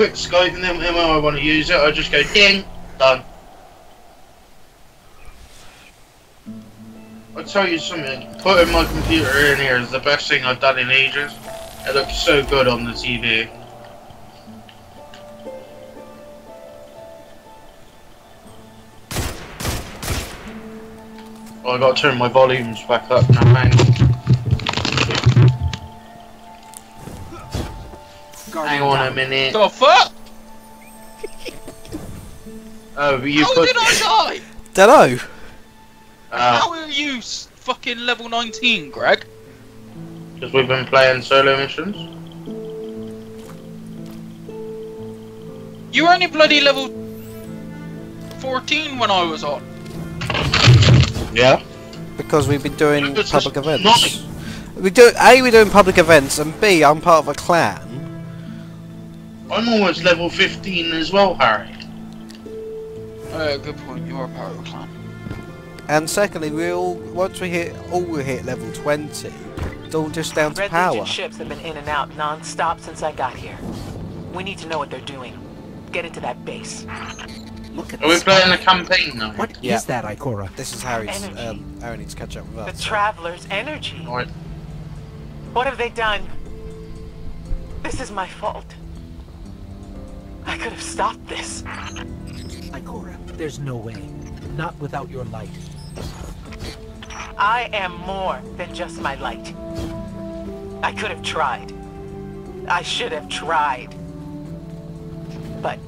quick Skype and then when I want to use it, I just go ding, done. I'll tell you something, putting my computer in here is the best thing I've done in ages. It looks so good on the TV. Oh, I gotta turn my volumes back up now, hang on. Hang a minute. The fuck? Oh, you How put. did I die? Dunno. Oh. How Oh, are you fucking level 19, Greg? because we've been playing solo missions. You were only bloody level 14 when I was on. Yeah. Because we've been doing It's public events. nice. We do A, we're doing public events, and B, I'm part of a clan. I'm almost level 15 as well, Harry. Uh, good point. You are part of a clan. And secondly, we all once we hit all we hit level 20, it's all just down to Red power. Legion ships have been in and out non-stop since I got here. We need to know what they're doing. Get into that base. Look at Are we this. playing a campaign now? What is Yeah. that, Ikora? This is Harry's. Energy. Um, Harry needs to catch up with us. The. Traveler's energy. Right. What have they done? This is my fault. I could have stopped this. Ikora, there's no way. Not without your light. I am more than just my light. I could have tried. I should have tried. But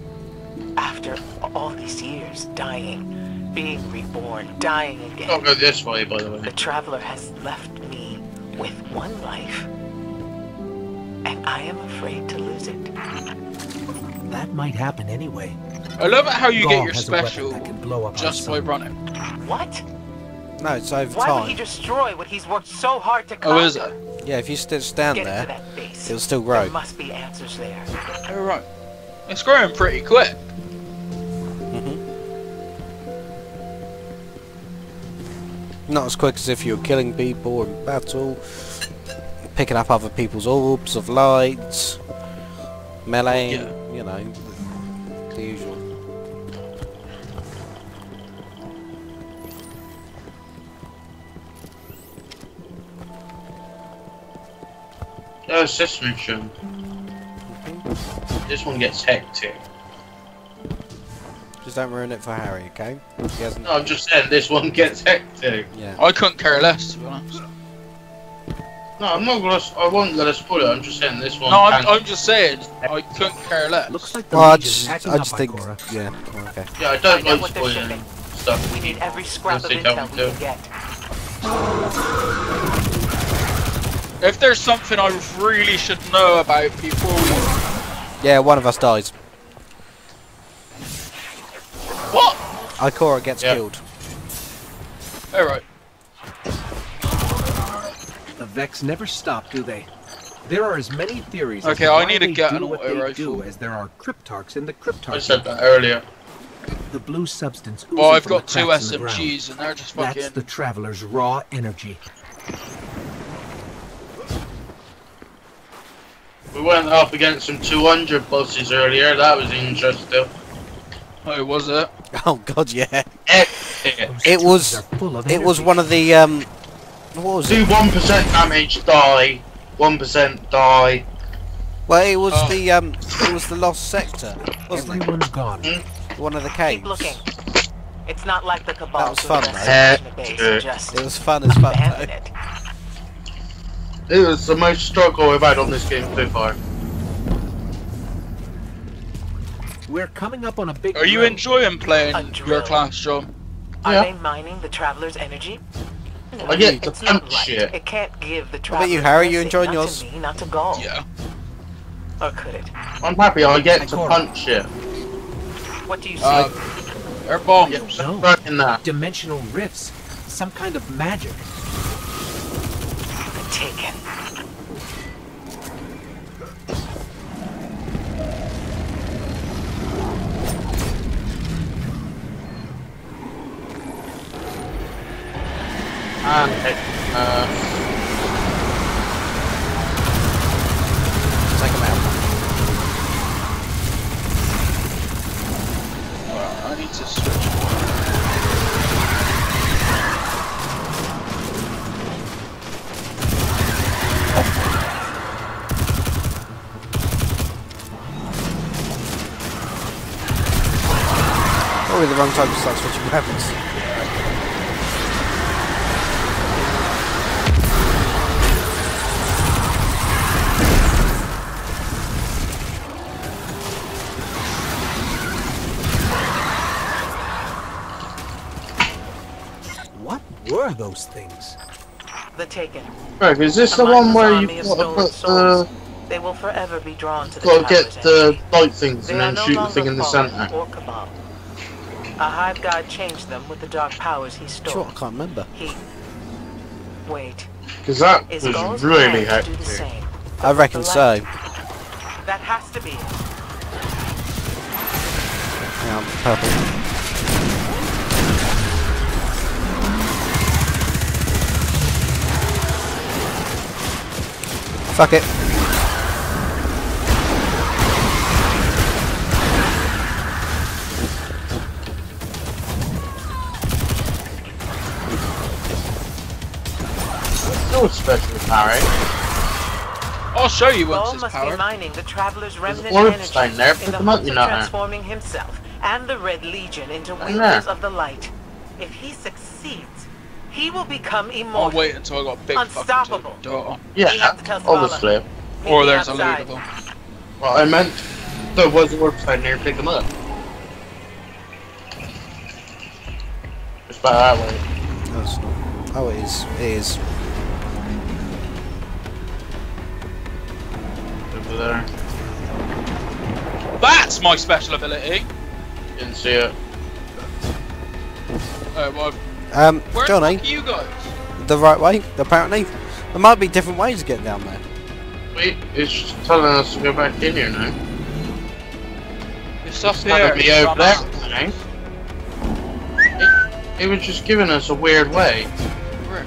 after all these years dying, being reborn, dying I'll again, go this way, by the way. the Traveler has left me with one life. And I am afraid to lose it. That might happen anyway. I love it how you Ghaul get your has a weapon special that can blow up our just by running. What? No, it's over Why would he destroy what he's worked so hard to Oh, conquer? is it? Yeah, if you st- stand Get into there, that base. it'll still There grow. must be answers there. Oh, right. It's growing pretty quick. Mm-hmm. Not as quick as if you were killing people in battle, picking up other people's orbs of light, melee, Yeah. you know, the usual. Oh, it's this mission. Mm-hmm. This one gets hectic. Just don't ruin it for Harry, okay? He hasn't. No, I'm just saying this one gets hectic. Yeah. I couldn't care less, to be honest. No, I'm not gonna. I won't let us spoil it. I'm just saying this one. No, I'm, I'm just saying, I couldn't care less. Looks like the Well, I just, I just think, Ikora. yeah, okay. Yeah, I don't Find out like what they're spoiling stuff. We need every scrap of they tell intel we can get. If there's something I really should know about before we... Yeah, one of us dies. What? Ikora gets Yeah. killed. Alright. The Vex never stop, do they? There are as many theories. Okay, as I why need to they get do an what they rifle. do as there are cryptarchs in the I cryptarch. said that earlier. The blue substance. Well, I've got two cracks in the. SMGs and they're just That's fucking... the Traveler's raw energy. We went up against some 200 bosses earlier. That was interesting. Oh, was it? Oh god, yeah. Hectic. Those It was- are full of It was one of the, um, what was Do it? 1% damage, die. 1% die. Well, it was Oh. the, um, it was the lost sector, wasn't it? Everyone's gone. One of the caves. Keep looking. It's not like the Cabal That was fun, though. in Uh, just It was fun as fuck, though. it. It was the most struggle I've had on this game so far. We're coming up on a big. Are you road. enjoying playing your class, John? Are Yeah. they mining the Traveler's energy? No, I get to it's not punch right. shit. It can't give the about Traveler's you, Harry? You enjoying not yours? To me, not to Ghaul. Yeah. Or could it? I'm happy I get to punch it. What do you see? Uh, they're bombs. Get No. in that. Dimensional rifts. Some kind of magic. Taken. Ah, okay. Uh. Well, I need to switch Probably the wrong time to start switching weapons. Were those things? The Taken. Right, is this A the one where you've got to put the... They will forever be drawn to the Got to get the energy. light things They and then no shoot the thing in the centre. Or cabal. A hive god changed them with the dark powers he stole. Sure, I can't remember. He. Wait. Because that Is was Ghaul's really plan to do the hectic. I reckon so. That has to be. Yeah, purple. Fuck it. No special power. I'll show you Ghaul once it's must be mining the Traveler's remnant orbs energy there. Pick in the them hopes of know. transforming himself and the Red Legion into Down wielders of the light. If he succeeds, he will become immortal. I'll immortal. wait until I got a big Unstoppable. fucking door. We Yeah, have to tell obviously. Meet Or me there's a outside. load of them. Well, I meant there was orbs down there. Pick them up. It's by that way. That's not- Oh, it is. It is. Over there. That's my special ability. Didn't see it. Oh, well, Um, where Johnny, the fuck are you guys? the right way, apparently. There might be different ways of getting down there. Wait, it's just telling us to go back in here now. It's up It's here. be over there dumbass. now. It, it was just giving us a weird way. Where?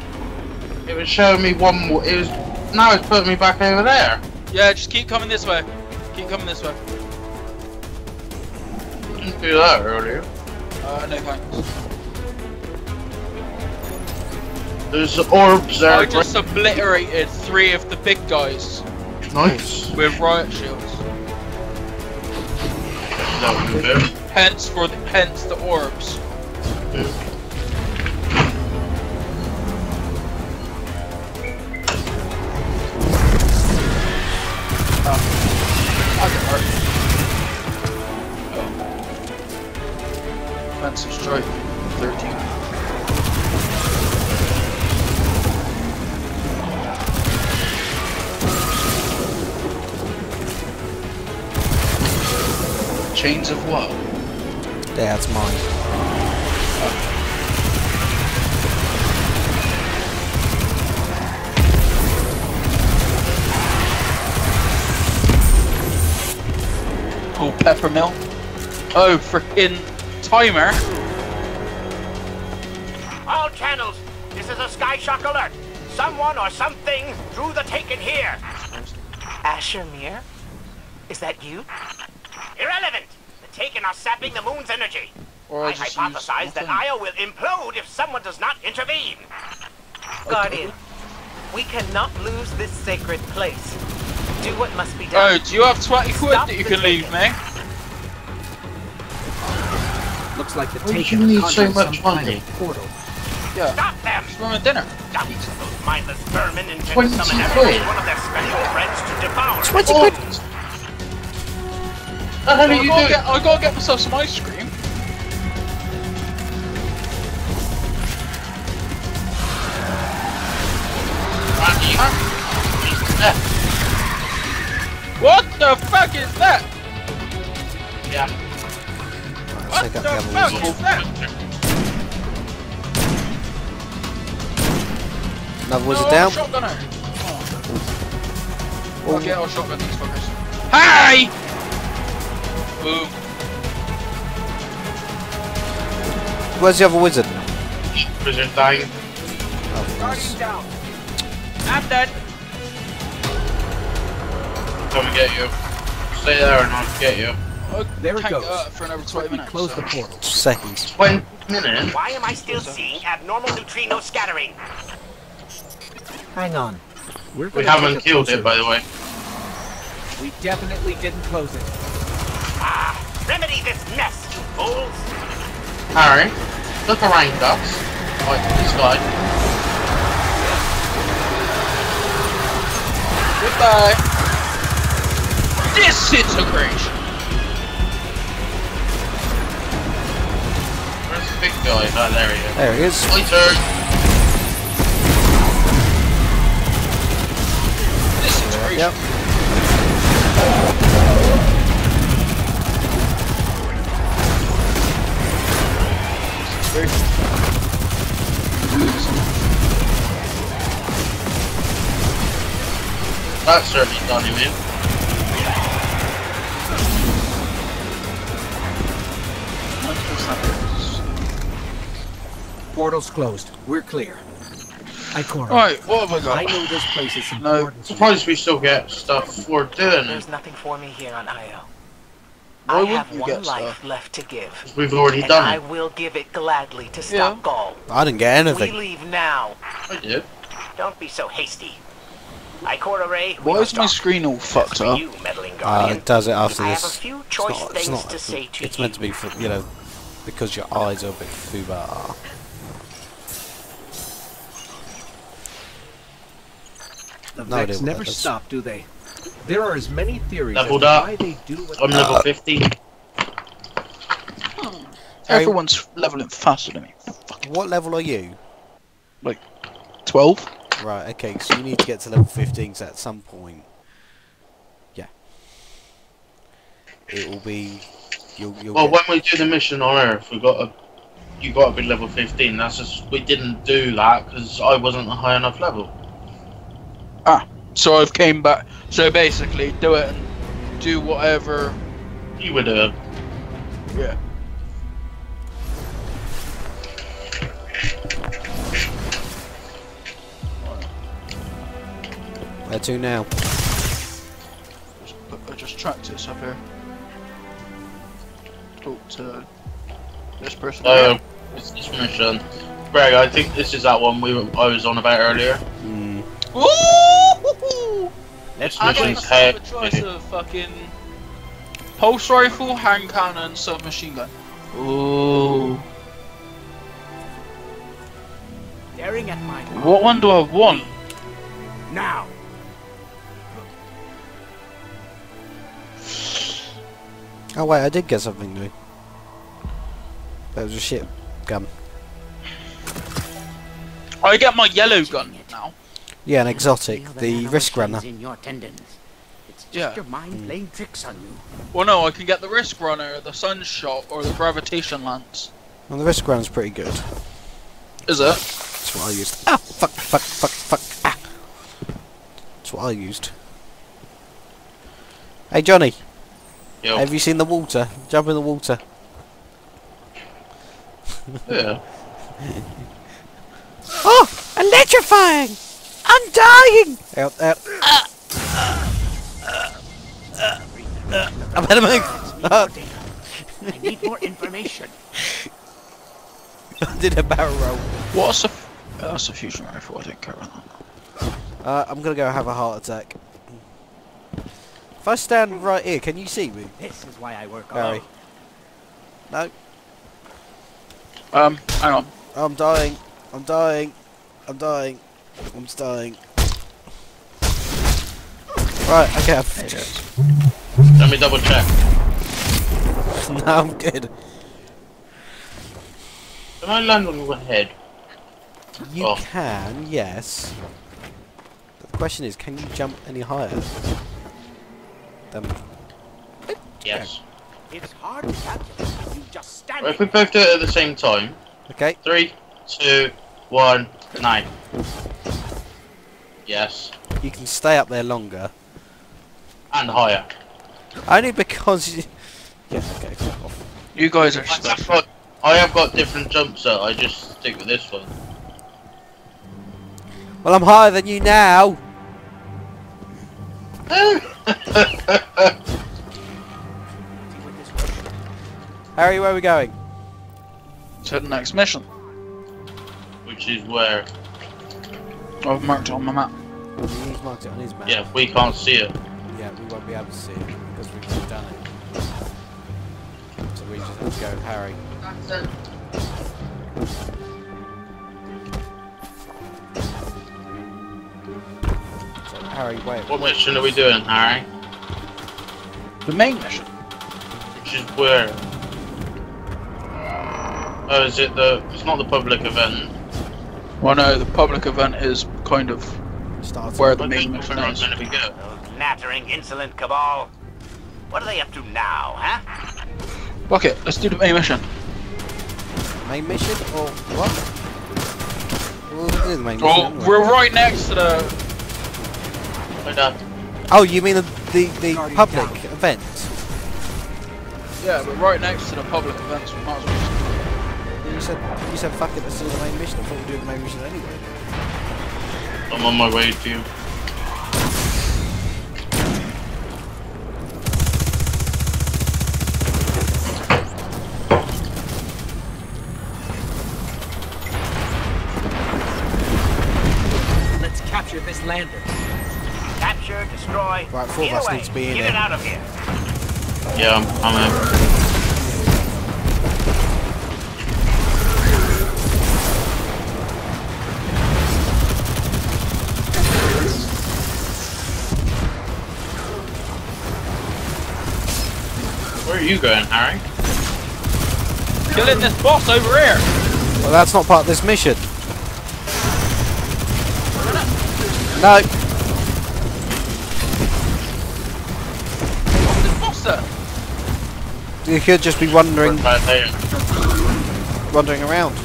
It was showing me one more. It was now it's putting me back over there. Yeah, just keep coming this way. Keep coming this way. Didn't do that earlier. Uh, no thanks. There's orbs there. I just obliterated three of the big guys nice. with riot shields. That was good. Hence for the, hence the orbs. I get hurt. Oh. Offensive strike. 13. Chains of woe. That's mine. Oh, peppermill. Oh, frickin' timer. All channels, this is a Skyshock alert. Someone or something drew the taken here. Asher Mir? Is that you? Irrelevant. The taken are sapping the moon's energy. Or I I hypothesize that nothing. Io will implode if someone does not intervene. Guardian, we cannot lose this sacred place. Do what must be done. Oh, do you have 20 quid Stop that you the can leave me? Looks like the Why do taken you are need so much some kind money? of portal. Yeah. Stop them! It's from a dinner. Stop those mindless vermin intend to 20 summon quid. every one of their special friends to devour. 20 Oh. quid! What the hell are I you gotta, doing? get, I gotta get myself some ice cream. What the fuck is that? Yeah. What Take the out the fuck wizard. is that? Another wizard no, down. shotgunner. Oh. Okay, I'll shotgun these fuckers. Hi! Boom. Where's the other wizard? Wizard dying. Oh, nice. I'm dead. Come and get you. Stay there and I'll get you. I There it can't goes. get out for another 20 We minutes. close so- the portal. Seconds. 20 minutes? Why am I still seeing abnormal neutrino scattering? Hang on. We're We haven't killed closer it, by the way. We definitely didn't close it. Ah, remedy this mess, you fools! Harry, look around us. Like this guy. Goodbye. Disintegration. Where's the big guy? Oh, there he is. There he is. My turn. Disintegration. Yep. That's certainly done him in. Portal's closed. We're clear. Ikora, Right, what have I I know this place is No. important. Surprised we still get stuff for doing it. There's nothing for me here on Io. Why I have you one get life stuff? left to give. We've already And done I will give it gladly to stop Yeah. Ghaul. I didn't get anything. We anything. leave now. I did. Don't be so hasty. Ikora Rey, we Why must is my talk. screen all As fucked up? you, meddling Uh, guardian, it does it after I have a this. few It's choice not, it's things not. to say to It's you. meant to be for, you know, because your eyes are a bit fubar. The No idea Vex never stop, do they? There are as many theories Leveled as up. why they do what I'm level 50. Hmm. Everyone's leveling faster than me. What level are you? Like 12? Right, okay, so you need to get to level 15 so at some point. Yeah. It will be. You'll, you'll Well, get, when we do the mission on Earth, we got to. You got to be level 15. That's just we didn't do that because I wasn't a high enough level. Ah. So I've came back. So basically, do it and do whatever. You would have. Yeah. Where to now? Just, I just tracked this up here. Talk to this person. Uh, it's this mission. Greg, I think this is that one we were, I was on about earlier. Hmm. Ooh! This I got mission's myself head. a choice of fucking pulse rifle, hand cannon, submachine gun. Ooh. Staring at my What one do I want? now. Oh wait, I did get something new. That was a shit gun. I get my yellow gun now. Yeah, an exotic, the nano Riskrunner. In your tendons. It's just Yeah. your mind playing tricks on you. Well, no, I can get the Riskrunner, the sun shot, or the gravitation lance. Well, the Riskrunner's pretty good. Is it? That's what I used. Ah, fuck, fuck, fuck, fuck. Ah. That's what I used. Hey Johnny, Yo. have you seen the water? Jump in the water. Yeah. Oh, electrifying! I'm dying! Out, out. I'm gonna move. Ah, I need more information. I did a barrel roll. What's a? F- that's a fusion rifle. I didn't care about that. Uh, I'm gonna go have a heart attack. If I stand right here, can you see me? This is why I work Barry. alone. No, Um, hang on. I'm dying. I'm dying. I'm dying. I'm dying. Right, okay. I've Let me double check. no, I'm good. Can I land on your head? You Oh. can, yes. But the question is, can you jump any higher? Than Yes. It's hard to calculate. You just stand Right, if we both do it at the same time. okay. Three, two, one, nine. Yes. You can stay up there longer. And higher. Only because you... Yeah, okay, fuck off. You guys are I have got, I have got different jumps though. I just stick with this one. Well, I'm higher than you now! See Harry, where are we going? To the next mission. Which is where? I've marked it on my map. He's marked it on his map. Yeah, we can't see it. Yeah, we won't be able to see it because we've already done it. So we just have to go with Harry. So Harry, wait. What mission are we doing, Harry? The main mission. Which is where? Oh, is it the? It's not the public event. Well, no, the public event is kind of Starts where the main mission mission are is. going to be good? Those nattering, insolent cabal. What are they up to now, huh? Fuck it, let's do the main mission. main mission or what? We'll do the main Well, mission. we're right next to the. Oh, you mean the the, the public down. event? Yeah, we're right next to the public event, so we might as well. You said you said fuck it, let's do the main mission. I thought we were doing the main mission anyway. I'm on my way to you. Let's capture this lander. Capture, destroy. Right, four of us need to be in Get here. it out of here. Yeah, I'm coming. Where are you going, Harry? Killing this boss over here! Well, that's not part of this mission. No, This boss there! you could just be wandering wandering around.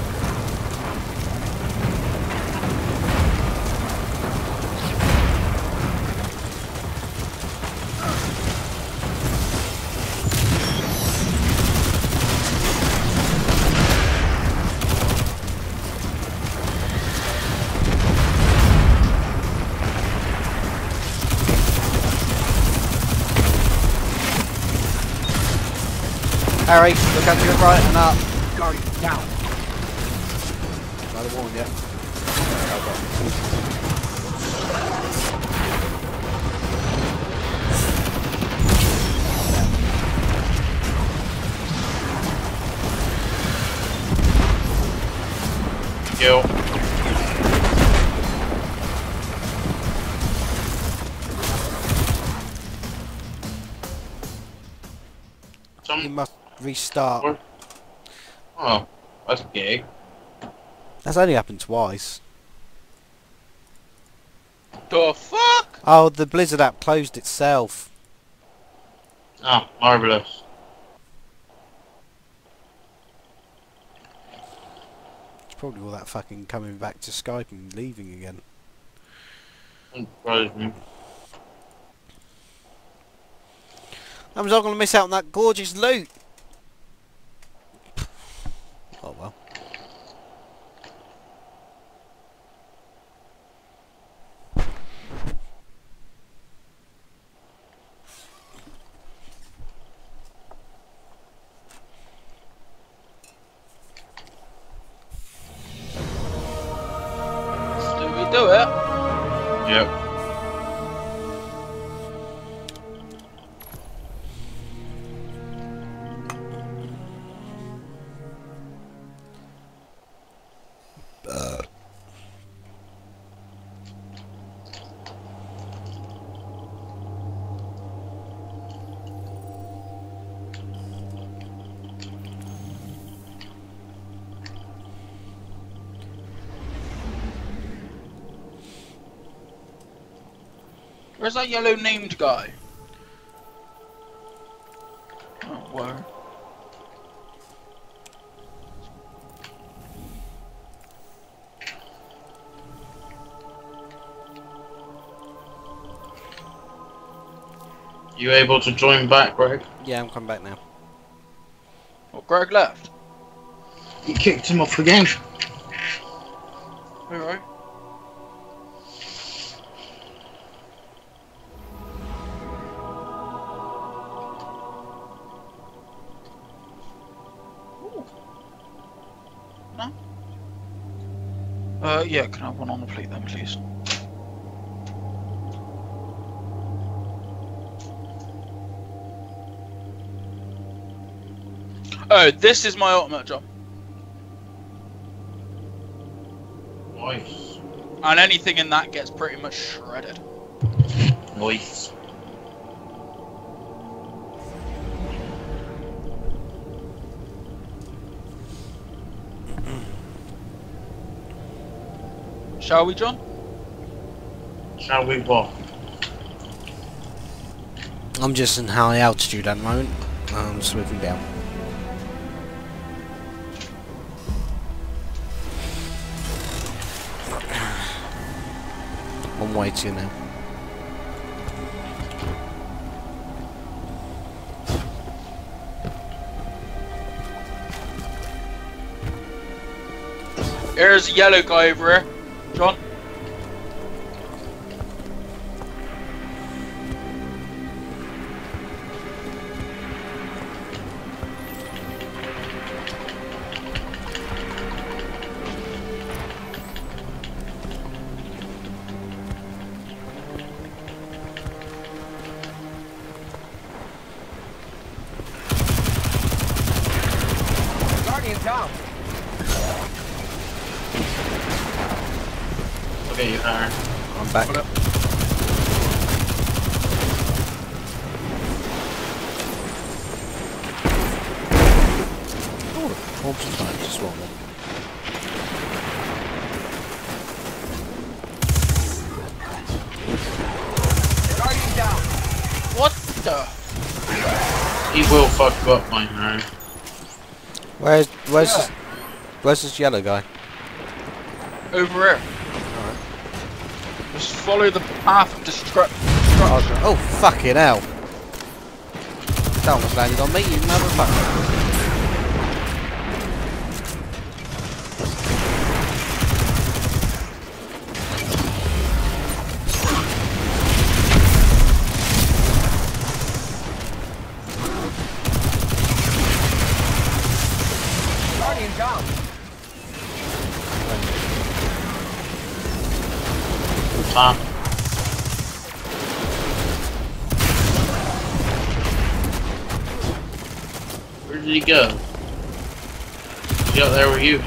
Harry, look out to your right and up. Restart. Oh, that's gay. That's only happened twice. The fuck? Oh, the Blizzard app closed itself. Oh, marvelous. It's probably all that fucking coming back to Skype and leaving again. Don't surprise me. I'm not going to miss out on that gorgeous loot. Oh well. Yellow named guy? Oh, where? You able to join back, Greg? Yeah, I'm coming back now. Well, Greg left. You kicked him off the game. Yeah, can I have one on the plate then, please? Oh, this is my ultimate job. Nice. And anything in that gets pretty much shredded. Nice. Shall we, John? Shall we walk? I'm just in high altitude at the moment. Um, I'm just moving down. I'm way too now. There's a yellow guy over here. John? Where's this yellow guy? Over here. Just follow the path of destru- destruction. Oh fucking hell! That almost landed on me, you motherfucker. You.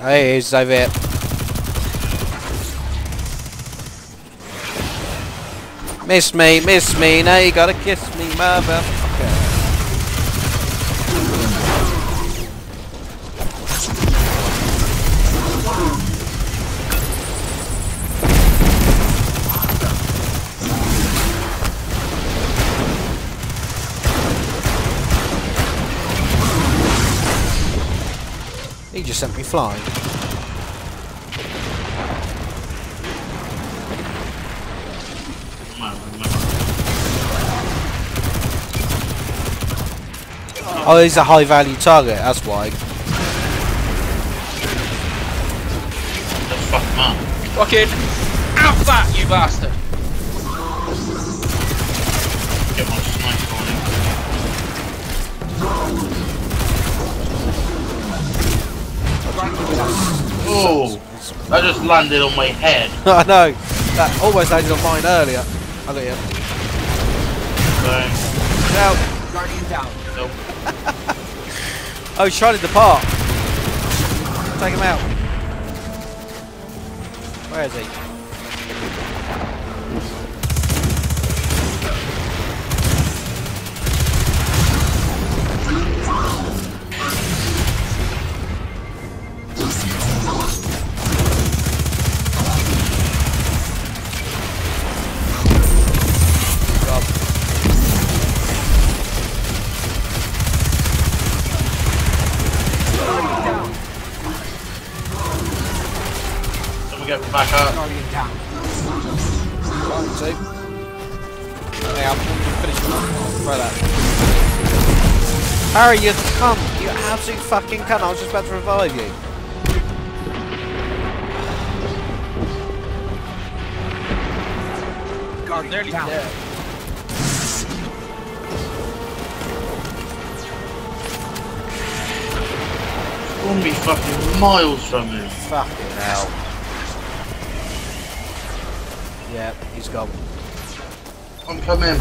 Hey, he's over here. Miss me, miss me, now you gotta kiss me, motherfucker. He just sent me flying. Come on, remember. Oh, he's a high value target, that's why. Let's fuck him up. Fucking out that, you bastard! Landed on my head. I know. That almost landed on mine earlier. I got you. So, Now, Guardian down. nope. oh, he's trying to depart. Take him out. Where is he? Get back up. Guardian down. One, two. Yeah, I'm finished with that. Throw that. Harry, you cunt! You absolute fucking cunt! I was just about to revive you. Guardian Nearly down. dead. Won't be fucking miles from him. Fucking hell. Yeah, he's gone. I'm coming.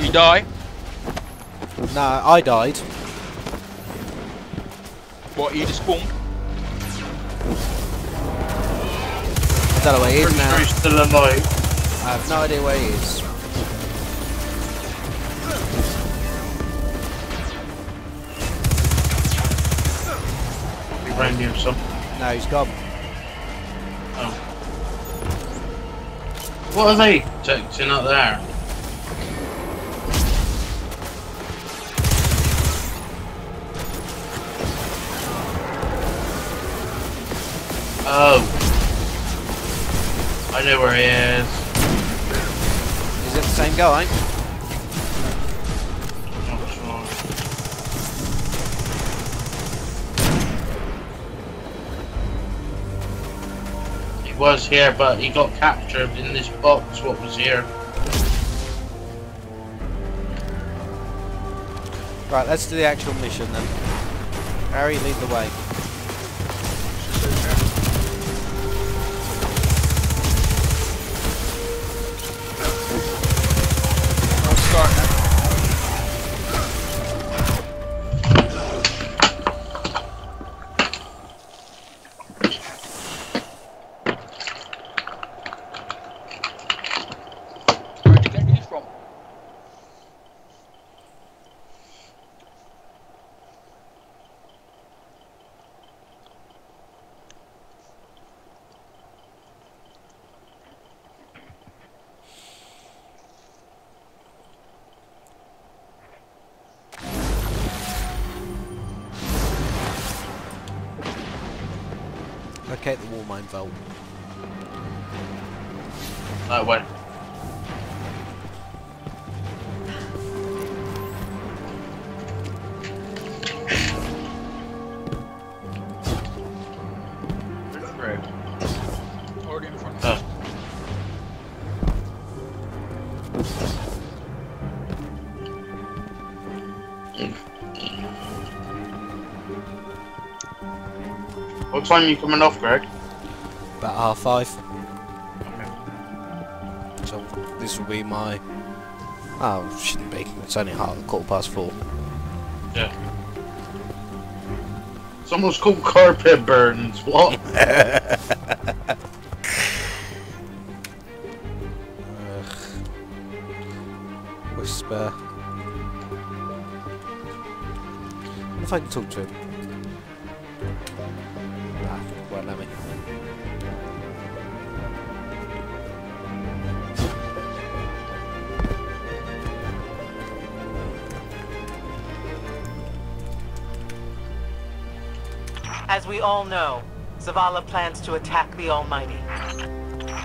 You die. No, I died. What? You just spawned? I don't know where he is now. he's still alive. I have no idea where he is. He ran near some. No, he's gone. What are they protecting up there? Oh. I know where he is. Is it the same guy? Was here, but he got captured in this box. What was here? Right, let's do the actual mission then. Harry, lead the way. Time are you coming off, Greg? About half five. So this will be my. Oh, shouldn't be. It's only half quarter past four. Yeah. Someone's called carpet burns. What? Ugh. Whisper. What if I can talk to him? We all know, Zavala plans to attack the Almighty.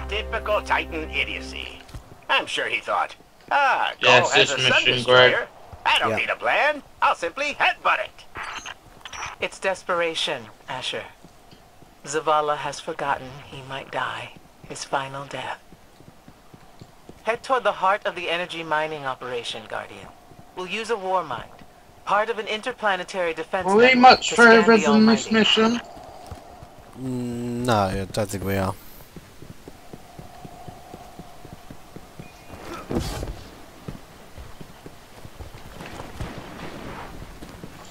Typical Titan idiocy. I'm sure he thought, ah, Go Yes, has a sun mission, destroyer. Greg. I don't Yeah. need a plan. I'll simply headbutt it. It's desperation, Asher. Zavala has forgotten he might die, his final death. Head toward the heart of the energy mining operation, Guardian. We'll use a Warmind, part of an interplanetary defense Are we network much to scan further the than this mission? Mm, no, I don't think we are.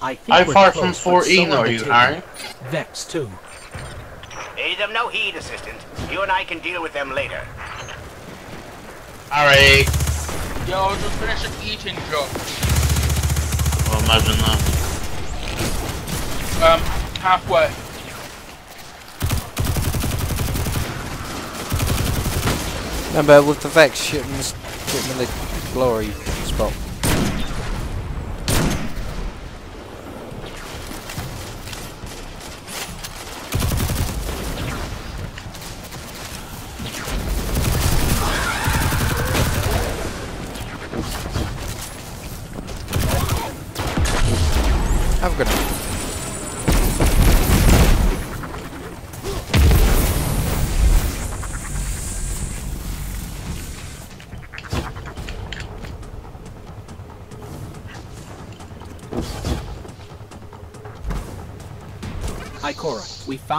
I think How we're far from close, but 14 so are the you, team. Harry? Vex, too. Heed them no heed, Assistant. You and I can deal with them later. Harry! Yo, just finish an eating job. Well, imagine that. Um, halfway. Remember, with the Vex, shoot him, in the glory spot.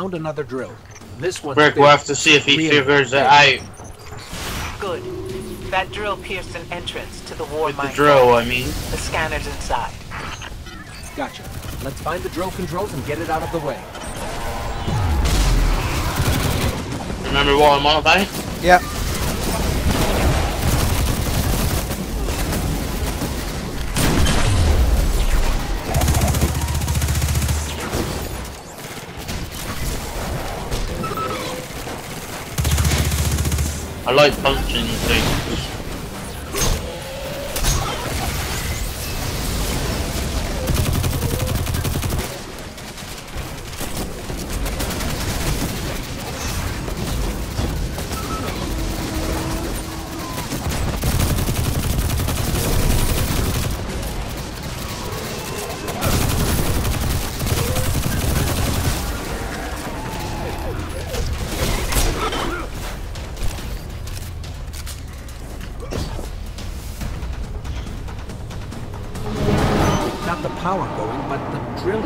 Found another drill. This one's Rick, big. we'll have to see if he Really figures it big. out. Good. That drill pierced an entrance to the war With the mine. drill, I mean. The scanner's inside. Gotcha. Let's find the drill controls and get it out of the way. Remember what I'm on about? Yep. I like punching things.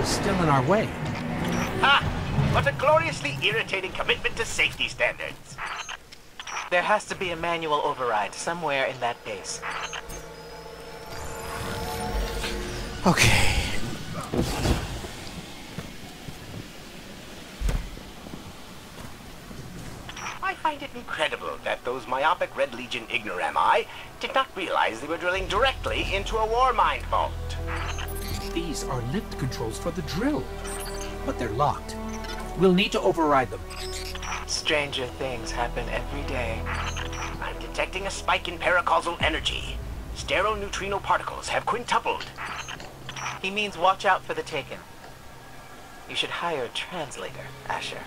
Is still in our way. Ha! What a gloriously irritating commitment to safety standards. There has to be a manual override somewhere in that base. Okay. I find it incredible that those myopic Red Legion ignorami did not realize they were drilling directly into a Warmind vault. These are lift controls for the drill, but they're locked. We'll need to override them. Stranger things happen every day. I'm detecting a spike in paracausal energy. Sterile neutrino particles have quintupled. He means watch out for the Taken. You should hire a translator, Asher.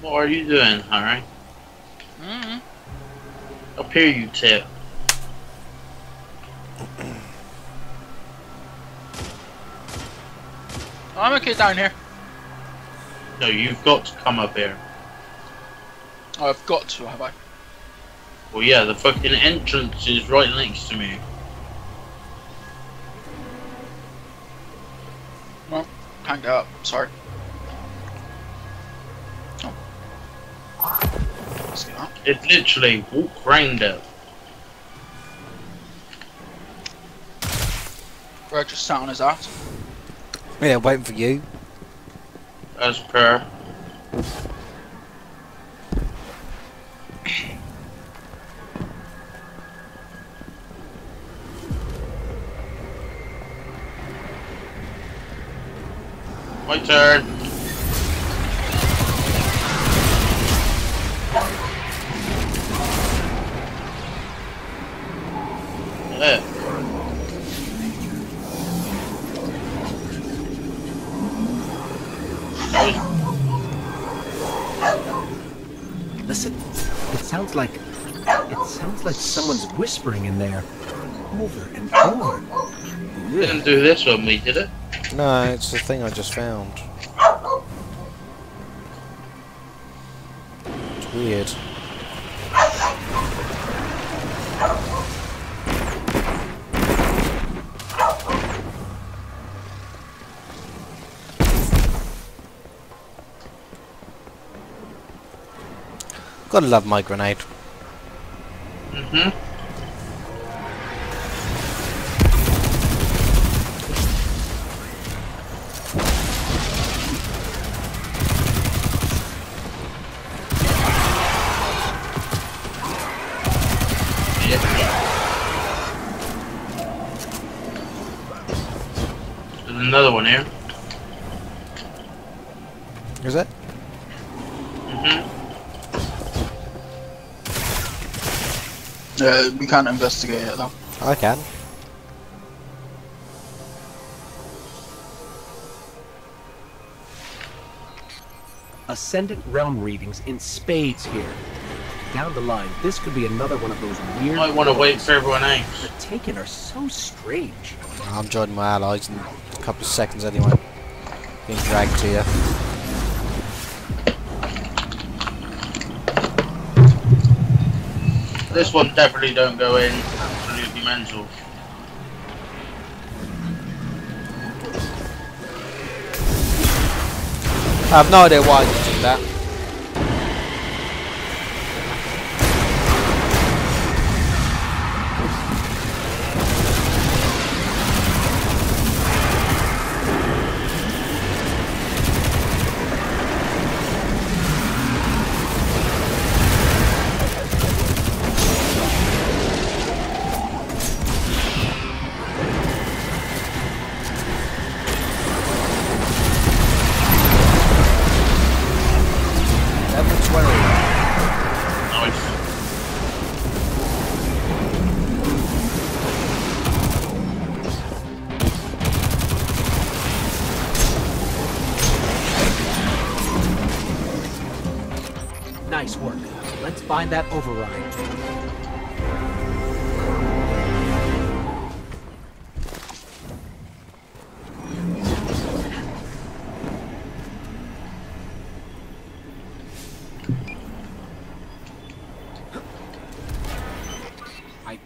What are you doing, Harry? Mm. Up here, you tip. Oh, I'm okay down here. No, you've got to come up here. I've got to, have I? Well, yeah, the fucking entrance is right next to me. Well, hang up. Sorry. Oh. Get. It's literally walk round it. Greg just sat on his ass. Yeah, waiting for you. As per. My turn. Someone's whispering in there, over and over. Didn't do this on me, did it? No, it's the thing I just found. It's weird. Gotta love my grenade. Can't investigate it though. I can. Ascendant realm readings in spades here. Down the line, this could be another one of those weird. Might want to wait for everyone else. The Taken are so strange. I'm joining my allies in a couple of seconds anyway. Being dragged to you. This one definitely don't go in. Absolutely mental. I have no idea why I just did that.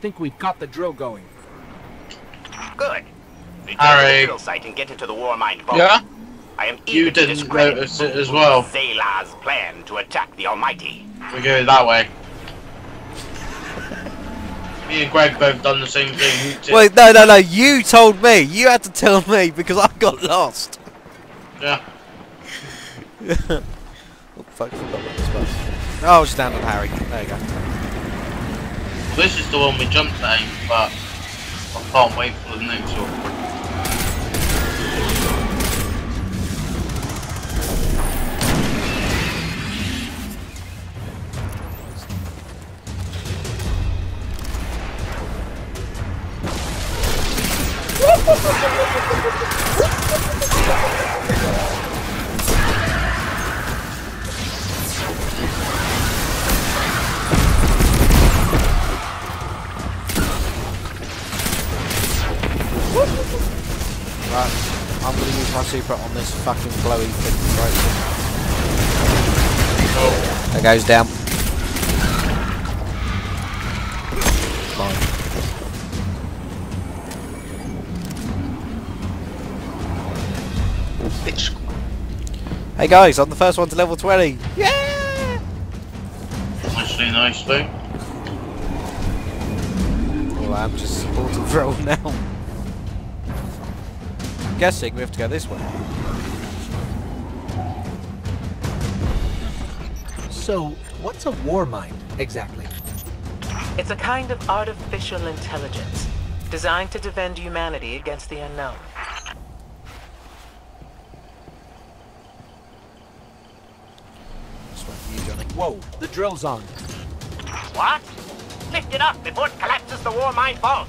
Think we've got the drill going. Good. Return Harry. the drill site and get into the Warmind vault. Yeah? I am You eager to didn't discredit notice it as well. Zavala's plan to attack the Almighty. We go that way. Me and Greg both done the same thing. Wait, no, no, no. You told me. You had to tell me because I got lost. Yeah. oh, fuck, forgot what this oh, was. Oh, it's down on Harry. There you go. This is the one we jumped at, but I can't wait for the next one. Super on this fucking glowy thing right Oh, That goes down. Fine. Bitch. Hey guys, I'm the first one to level 20. Yeah! nicely, nicely. Well, I'm just supportive role now. Guessing we have to go this way. So, what's a Warmind exactly? It's a kind of artificial intelligence designed to defend humanity against the unknown. This one for you, Johnny. Whoa, the drill's on. What? Lift it up before it collapses the Warmind vault.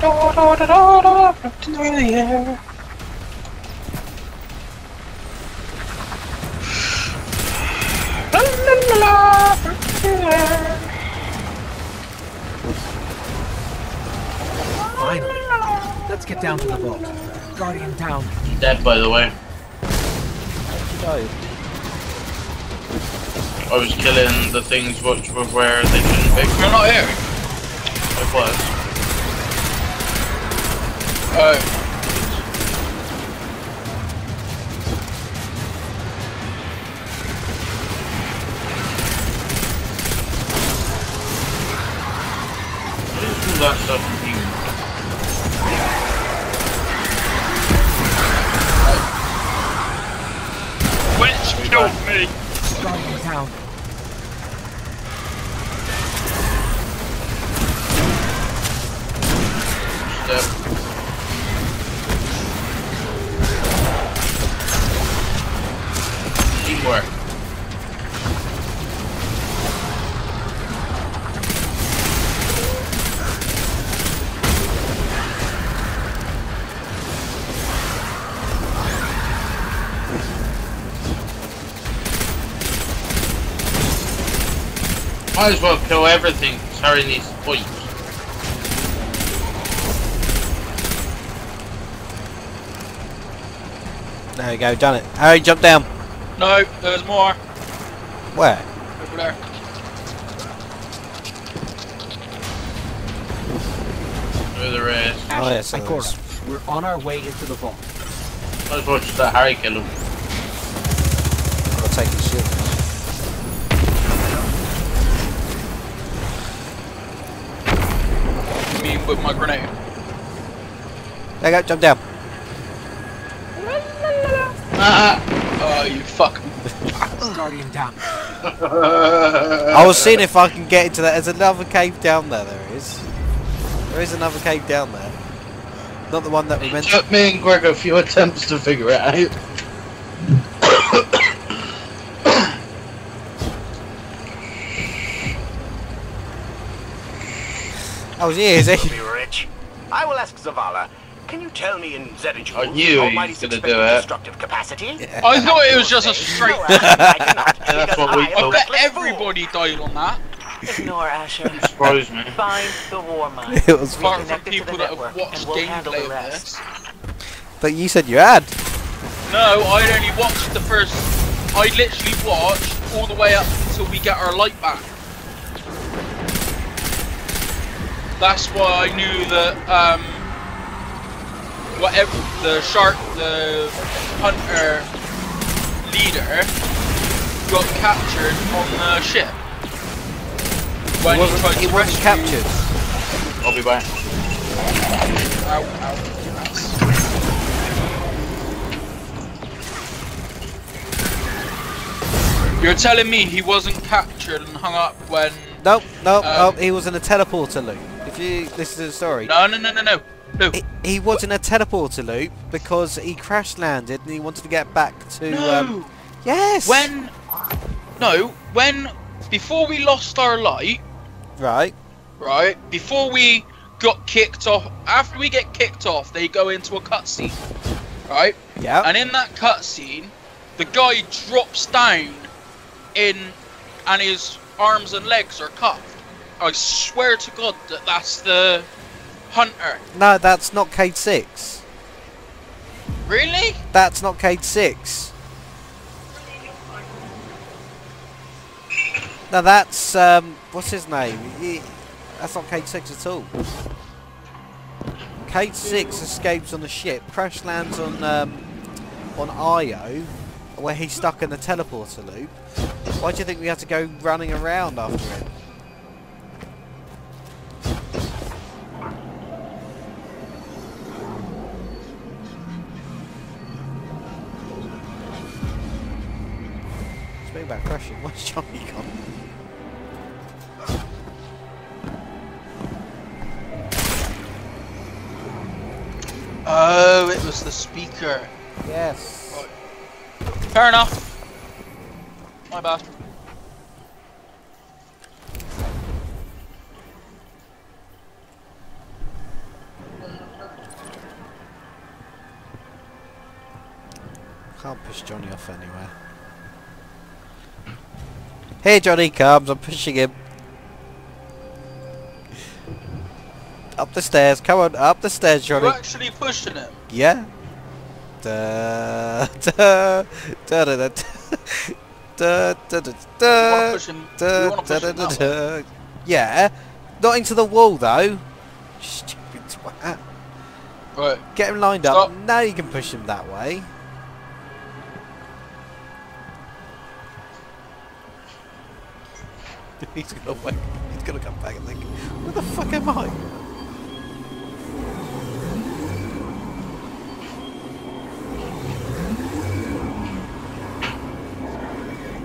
Da, da, da, da, da, up in the air. La, la, la, la. Let's get down to the vault. Guardian down. Dead, by the way. I was killing the things which were where they shouldn't be. You're not here. I was. Oh. Might as well kill everything carrying these points. There you go, done it. Harry, jump down. No, there's more. Where? Over there. Where there is. Oh, yes, there Ikora, we're on our way into the vault. Let's watch that Harry kill him. I mean, with my grenade. There you go, jump down. Ah! Oh, you fuck. Guardian down. I was seeing if I can get into that. There's another cave down there, there is. There is another cave down there. Not the one that we It took me and Greg a few attempts to figure it out. Oh, yeah, is he? Be rich. I will ask Zavala. Can you tell me in Zedijul I knew he was gonna do it. destructive capacity? I thought it was just a straight. No, I That's what we I am a I thought. bet everybody died on that. Ignore Asher. Surprised me. Find the Warmind. It was Apart from Reconnect people that have network, watched and we'll handle the gameplay of rest. this. But you said you had. No, I'd only watched the first. I literally watched all the way up until we get our light back. That's why I knew that um, whatever the shark, the hunter leader got captured on the ship. When He wasn't, tried he to wasn't captured. I'll be back. Ow, ow. You're telling me he wasn't captured and hung up when? Nope, nope, Um, nope. He was in a teleporter loop. If you listen to the story, No, no, no, no, no, no. he, he was in a teleporter loop because he crash landed and he wanted to get back to. No. Um, yes. when? No, when? Before we lost our light, Right. right? Before we got kicked off, after we get kicked off, they go into a cutscene, right? Yeah. And in that cutscene, the guy drops down in, and his arms and legs are cuffed. I swear to God that that's the hunter. No, that's not Cayde-6. Really? That's not Cayde-6. Now that's um, what's his name? He, that's not Cayde-6 at all. Cayde-6 escapes on the ship, crash lands on um, on Io, where he's stuck in the teleporter loop. Why do you think we had to go running around after him? Speaking about crashing, where's Johnny gone? Oh, it was the speaker. Yes. Fair enough. My bad. Can't push Johnny off anywhere. Here Johnny comes, I'm pushing him. Up the stairs, come on, up the stairs Johnny. You're actually pushing him. Yeah. Da, da, da, da, da, da, da, da, da, You wanna push him? da, da, da, da, da. Yeah. Not into the wall though. Stupid twat. Right. Get him lined Stop. up. Now you can push him that way. he's gonna wait. He's gonna come back and think, where the fuck am I?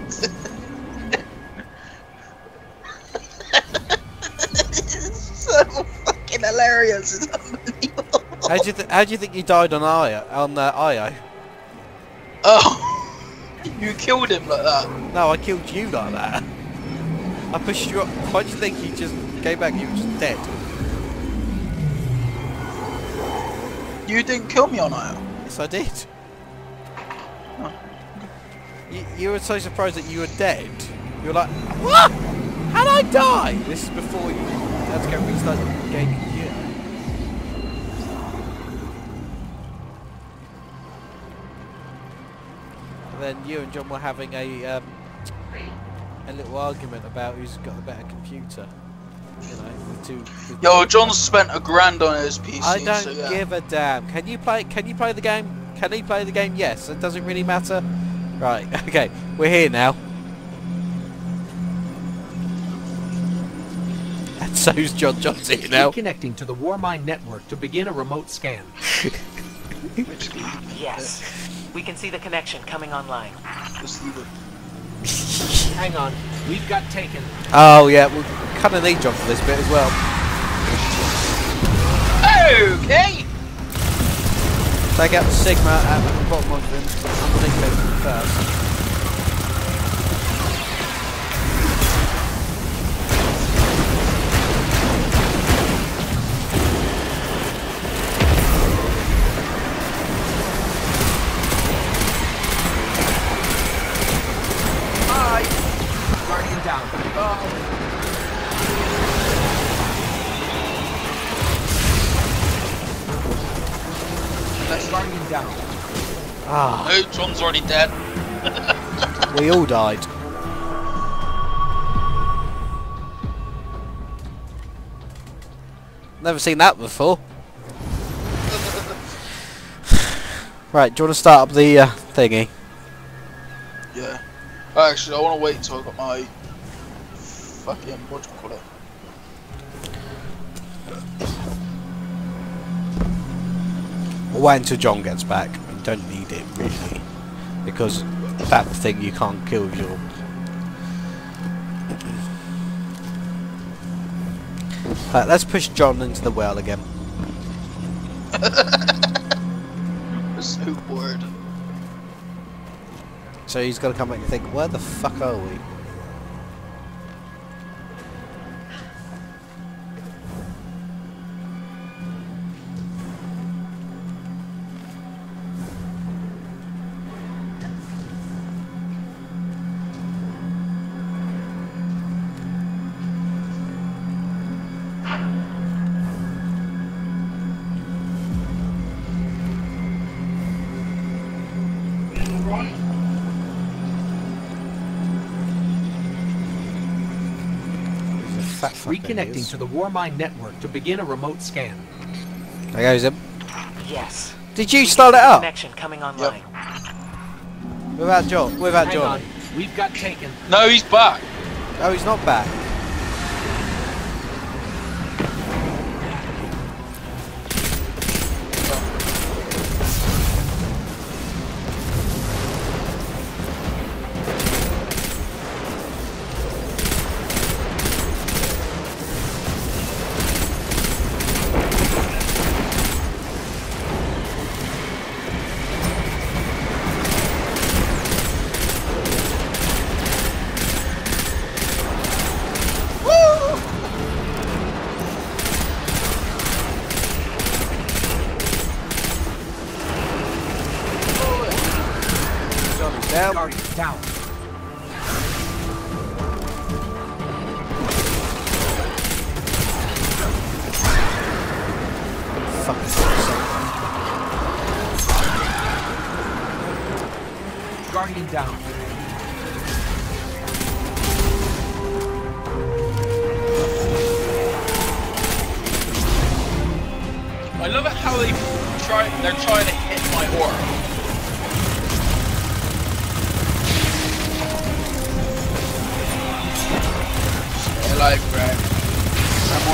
so fucking hilarious. How do you th- how do you think you died on Io? On uh, Io? Oh, you killed him like that. No, I killed you like that. I pushed you up. Why do you think he just came back? You were just dead. You didn't kill me on IO. Yes, I did. You, you were so surprised that you were dead. You were like, what? How'd I die? This is before you had to go restart the game computer. then you and John were having a um, a little argument about who's got the better computer. You know, the two. the Yo, John spent a grand on his PC. I don't so yeah. give a damn. Can you play? Can you play the game? Can he play the game? Yes. It doesn't really matter. Right. Okay. We're here now. And so's John. John's here now. Connecting to the Warmind network to begin a remote scan. Yes. We can see the connection coming online. Just leave it. Hang on, we've got taken. Oh yeah. We kind of need John for this bit as well. Okay. Take out the Sigma at the bottom of him. Underneath him first. John's already dead. we all died. Never seen that before. right, do you want to start up the uh, thingy? Yeah. Actually, I want to wait until I've got my fucking what do you call it? We'll wait until John gets back. You don't need it really, because that thing you can't kill with your. Right, let's push John into the well again. So bored. So he's got to come back and think, where the fuck are we? Fat fucker, he Reconnecting to the Warmind network to begin a remote scan. There goes him. Yes. Did you start it up? Connection coming online. Without John? Without Hang Johnny? on, we've got taken. No, he's back. Oh, he's not back.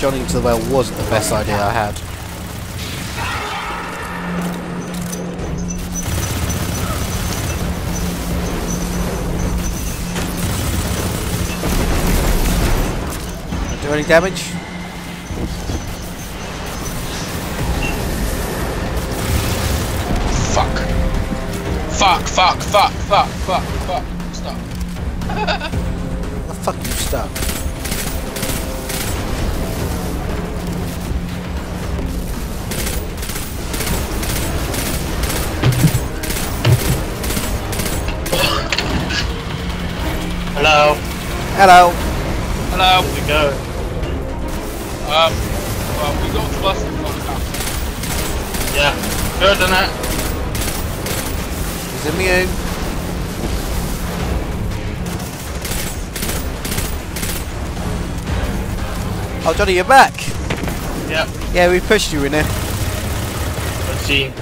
Johnny into the well wasn't the best idea I had. Do any damage? Fuck. Fuck, fuck, fuck, fuck, fuck, fuck. I'm the fuck you stop! Hello. Hello. Hello. Here we go. Um, well, we got to bust the fuck Yeah. Good, isn't it? He's immune. Oh, Johnny, you're back. Yep. Yeah, we pushed you in there. Let's see.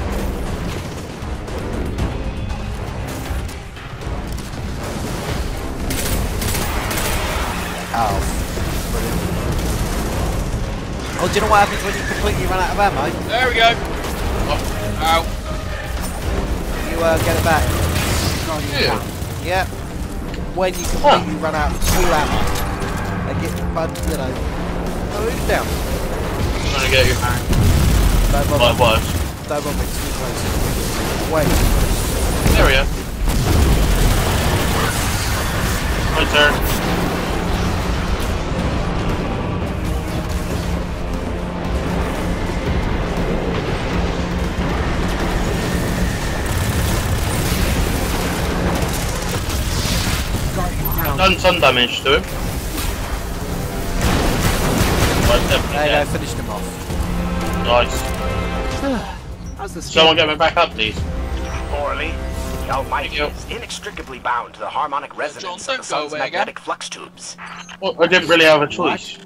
Do you know what happens when you completely run out of ammo? There we go. Ow. You uh, get it back. Yeah. Yeah. When you completely run out of full ammo. They get, but, you know. Oh, who's down? I'm gonna get your hand. Don't bother. wife. Don't bother, it's too close. Wait. There we go. My turn. Done some damage to him. Right, definitely There you go, finished him off. Nice. How's this? Someone get me back up, please. Orly, the Almighty Thank is inextricably bound to the harmonic resonance John, of the sun's away again. magnetic flux tubes. Well, I didn't really have a choice.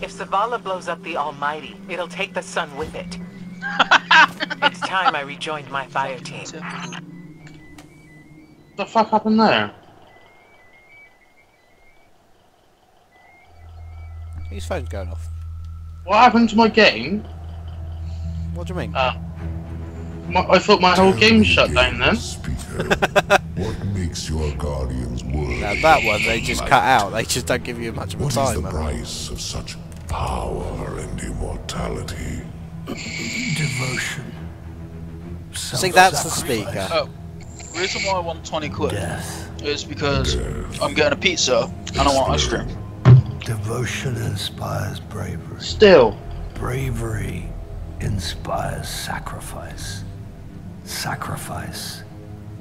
If Zavala blows up the Almighty, it'll take the sun with it. it's time I rejoined my fire team. What the fuck happened there? His phone's going off. What happened to my game? What do you mean? Uh, my, I thought my whole game shut down then. What makes your guardians worthy? Now that one they just cut out. They just don't give you much of a What is time. the man. price of such power and immortality? Devotion. See, that's the speaker. Oh, reason why I want 20 quid Death. is because Death. I'm getting a pizza and I want ice cream. Devotion inspires bravery. Still. Bravery inspires sacrifice. Sacrifice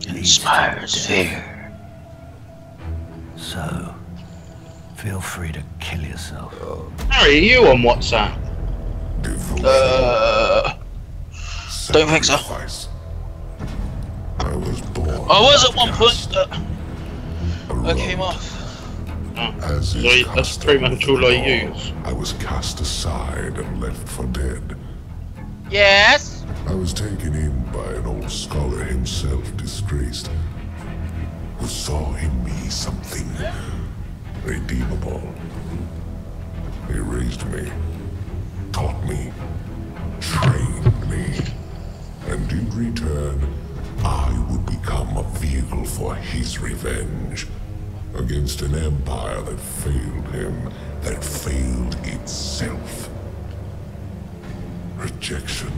Inspires fear. So, feel free to kill yourself. Harry, are you on WhatsApp? Devotion. Uh, don't think so. sacrifice. I was born. I was at one point. Uh, a I came off. As So is that's pretty much all I use. I was cast aside and left for dead. Yes. I was taken in by an old scholar himself, disgraced, who saw in me something redeemable. He raised me, taught me, trained me, and in return, I would become a vehicle for his revenge against an empire that failed him, that failed itself. Rejection,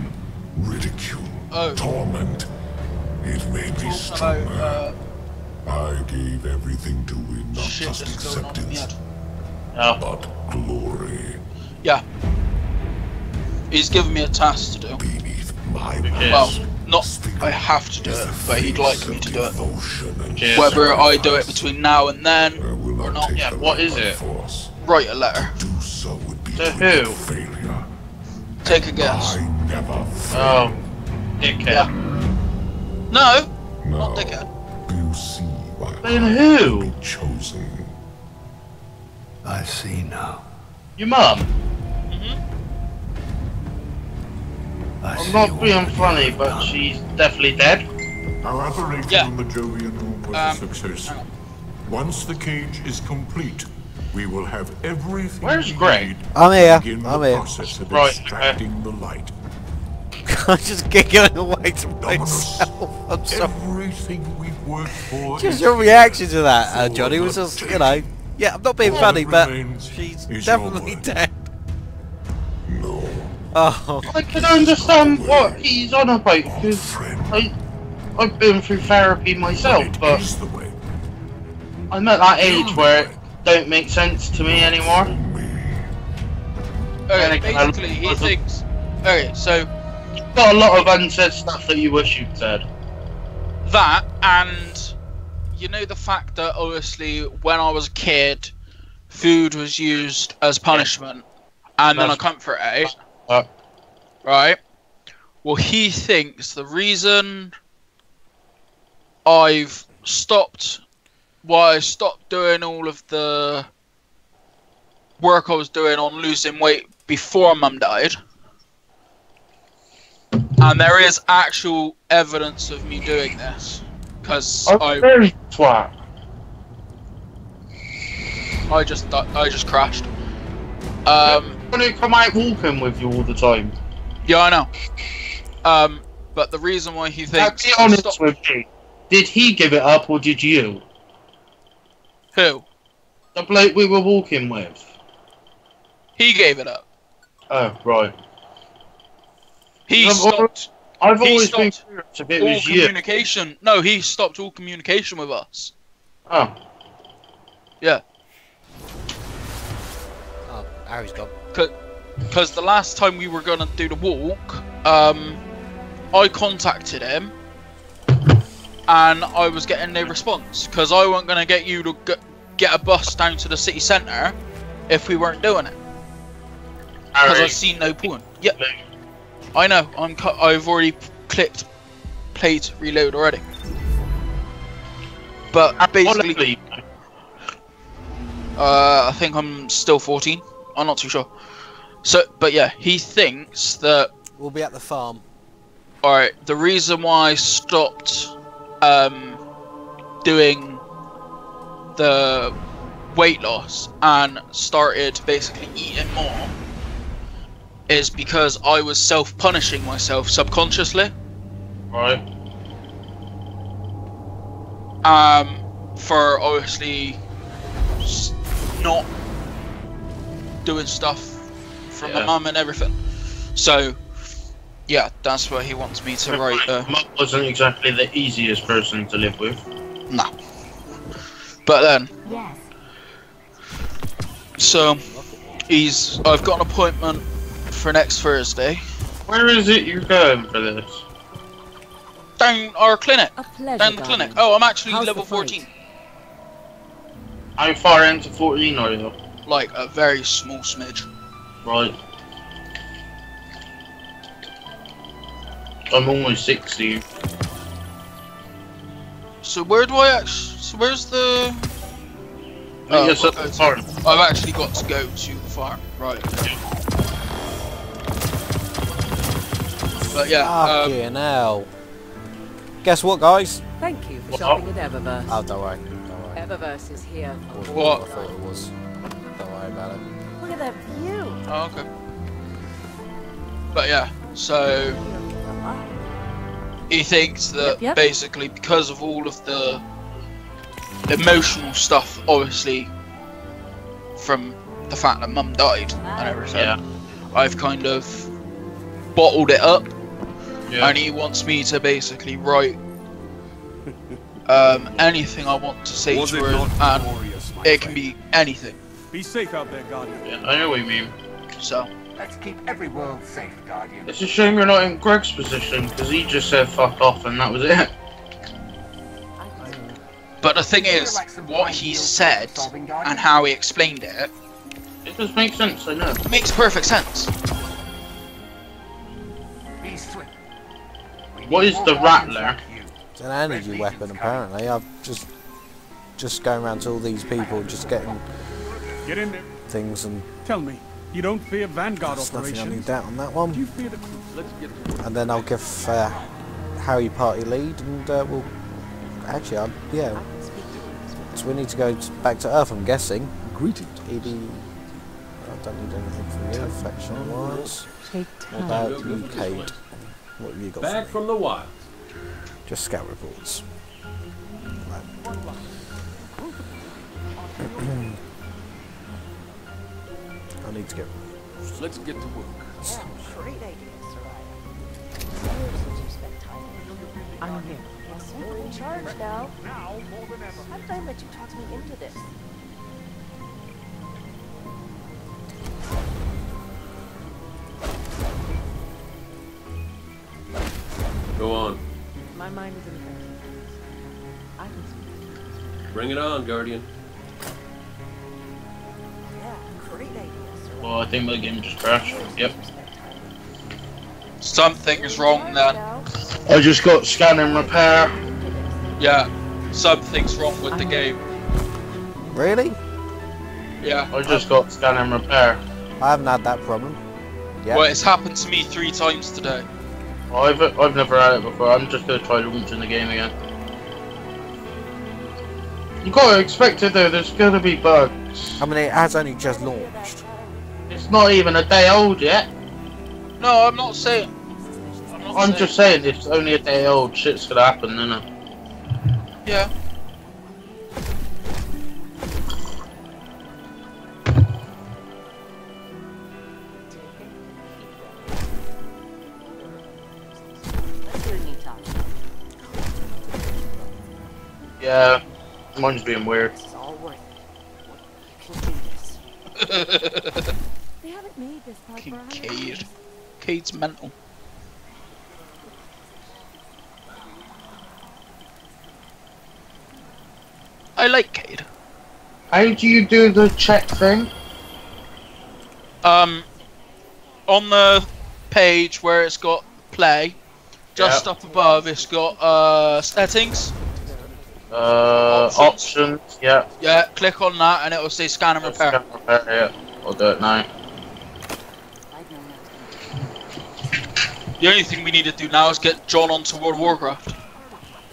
ridicule, Oh. torment. It made me Talking stronger. about I gave everything to him, uh, not shit just that's going on in my acceptance. No. but glory Yeah. He's given me a task to do. beneath my Okay. Well, wings. Not I have to do it, but he'd like me to do it. devotion and Cheers. Whether I do it between now and then, or not not. take Yeah, the what light is by it? Write a letter. Do so would be To to who? failure. Take a guess. I never fail. Oh. Dickhead. Yeah. No, No. not dickhead. You see why Then I who? chosen. I see now. Your mum? I I'm not being funny, have but done. she's definitely dead. Our operation Yeah. on the Jovian Home was Um, a success. Once the cage is complete, we will have everything Where's we Greg? I'm here. to begin I'm the here. process of Right, okay. extracting the light. I'm just giggling away to myself. I'm sorry. everything we've worked for Just your reaction to that, uh, Johnny, was just, you know, yeah, I'm not being All funny, but she's definitely dead. No, Oh, I can understand what he's on about because. I, I've been through therapy myself, but is the way. I'm at that age where it don't make sense to me anymore. Okay, basically, he thinks. Okay, so You've got a lot of unsaid stuff that you wish you'd said. that and you know the fact that obviously when I was a kid, food was used as punishment and then a That's- comfort aid, eh? Uh, right? Well, he thinks the reason I've stopped, why I stopped doing all of the work I was doing on losing weight before Mum died. And there is actual evidence of me doing this. Because I'm I, very twat. I just I just crashed. Um, I'm gonna come out walking with you all the time. yeah, I know. Um, but the reason why he Now, thinks be honest stopped- with me. Did he give it up or did you? who The bloke we were walking with. he gave it up. Oh, right. He I've al- stopped I've He always been stopped curious if it all was you. communication. No, he stopped all communication with us. Oh, Yeah, Oh, Harry's gone. Because the last time we were gonna do the walk, um, I contacted him, and I was getting no response because I wasn't gonna get you to g- get a bus down to the city centre if we weren't doing it. Because. I see no point. Yeah, I know. I'm. I've already clicked play to reload already. But basically, uh, I think I'm still 14. I'm not too sure. So, but yeah, he thinks that We'll be at the farm. all right. The reason why I stopped um, doing the weight loss and started basically eating more is because I was self-punishing myself subconsciously. right. um, for obviously not doing stuff from my Yeah. mum and everything. So, yeah, that's where he wants me to write. Uh, Mum wasn't exactly the easiest person to live with. no. But then, Yes. so he's. I've got an appointment for next Thursday Where is it you're going for this? down our clinic. Pleasure. Down the darling. clinic. Oh, I'm actually How's level the fight? 14. How far into 14 are you? Like a very small smidge. Right. I'm almost 16. So where do I actually? So where's the? Oh, I guess I've at the got to- farm. I've actually got to go to the farm. Right. But yeah, um, Fucking hell. Guess what, guys? Thank you for What? shopping at Eververse. Oh, don't worry. Don't worry. Eververse is here. Wasn't What? I thought it was. Don't worry about it. Look at that view. Oh, okay. But yeah, so he thinks that Yep, yep. basically because of all of the emotional stuff, obviously from the fact that Mum died and everything, Yeah. I've kind of bottled it up Yeah. and he wants me to basically write um, anything I want to say Was to it her, and glorious, my it can be anything. Be safe out there, Guardian. yeah. I know what you mean. So Let's keep every world safe, Guardian. It's a shame you're not in Greg's position, because he just said fuck off and that was it. But the thing is, what he said and how he explained it It does make sense, I know. makes perfect sense. Be swift. We What need is more the Rattler? It's an energy weapon, apparently. I've just just going around to all these people, just getting Get in there. things, and Tell me, you don't fear Vanguard there's nothing I operations? need out on that Do one. you fear the... Let's get. And then I'll give uh, Harry party lead, and uh, we'll actually, I'll, yeah. So we need to go back to Earth, I'm guessing. Greetings. ED. I don't need anything from you, affection wise. Take What about you, Kate? What have you got Back for me? from the wild. Just scout reports. I need to get. Let's get to work. Great idea, Suraya. Since you spent time with me. I'm here. Guess you're in charge now. now more than How did I let you talk me into this? Go on. My mind is in the I can speak. Bring it on, Guardian. Well, I think my game just crashed. Yep. Something is wrong then. I just got scan and repair. Yeah, something's wrong with the game. Really? Yeah. I just got scan and repair. I haven't had that problem. Yeah. Well, it's happened to me three times today. I've I've never had it before. I'm just gonna try launching the game again. You gotta expect it though. There's gonna be bugs. I mean, it has only just launched. It's not even a day old yet. No, I'm not saying. I'm, not I'm saying. just saying it's only a day old. Shit's gonna happen, isn't it? Yeah. Let's hear me talk. Yeah. Mine's being weird. made this part for a hundred Cayde. years. Cayde's mental. I like Cayde. How do you do the check thing? Um, on the page where it's got play, just Yeah. up above, it's got uh settings. Uh, Options. options. Yeah. Yeah, click on that and it will say scan and repair. Scan and repair. Yeah. I'll do it now. The only thing we need to do now is get John onto World of Warcraft.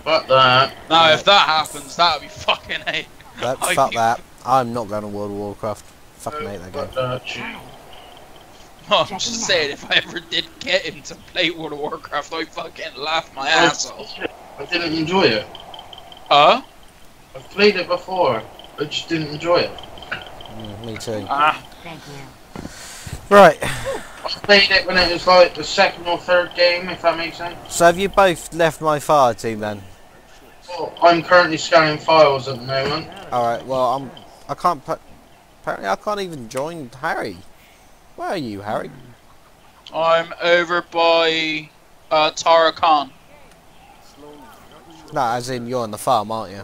Fuck that. Now, if that happens, that'd be fucking hate. But I fuck think- that. I'm not going to World of Warcraft. Fucking hate that game. Fuck that shit. I'm just saying, if I ever did get him to play World of Warcraft, I'd fucking laugh my ass off. I didn't enjoy it. Huh? I've played it before. I just didn't enjoy it. Mm, me too. Ah. Thank you. Right. I played it when it was like the second or third game, if that makes sense. So have you both left my fire team then? Well, I'm currently scanning files at the moment. Alright, well, I'm... I can't... put- Apparently I can't even join Harry. Where are you, Harry? I'm over by uh, Tara Khan. No, as in you're on the farm, aren't you?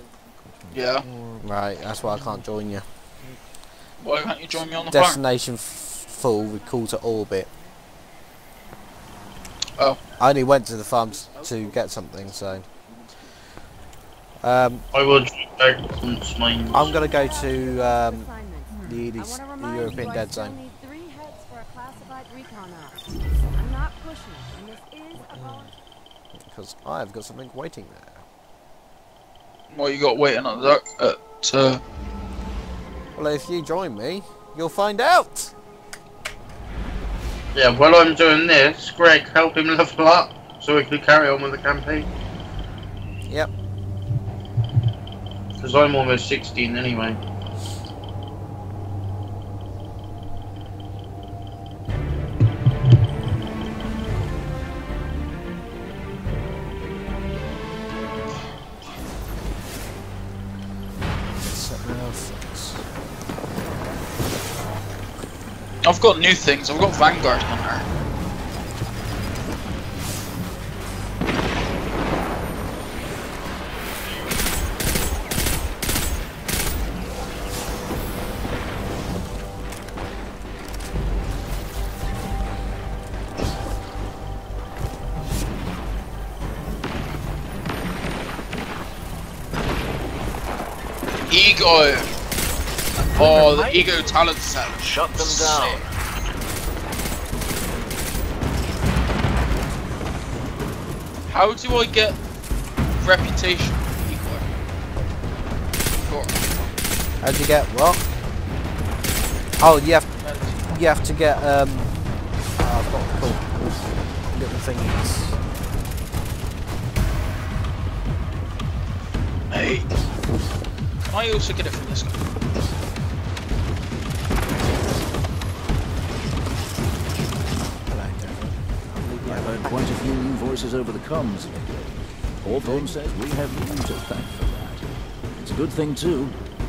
Yeah. Right, that's why I can't join you. Why can't you join me on the farm? Destination f- full, we call to orbit. Oh. I only went to the farms to get something, so... Um, I will I'm gonna go to um, the, the, the European Dead Zone. need three heads for a classified recon op. I'm not pushing it, and this is a volunteer. Because I've got something waiting there. What you got waiting on that? At, uh, Well, if you join me, you'll find out! Yeah, while I'm doing this, Greg, help him level up so we can carry on with the campaign. Yep. Because I'm almost 16 anyway. I've got new things. I've got Vanguard Hunter. Ego. Oh, the Ego talent set. Shut them Sick. down. How do I get reputation? Ego. How'd you get what? Oh, you have you have to get um. Oh, I've got cool little thingies. Hey. Can I also get it from this guy? I've heard quite a few new voices over the comms lately. Hawthorne says we have you to thank for that. It's a good thing, too.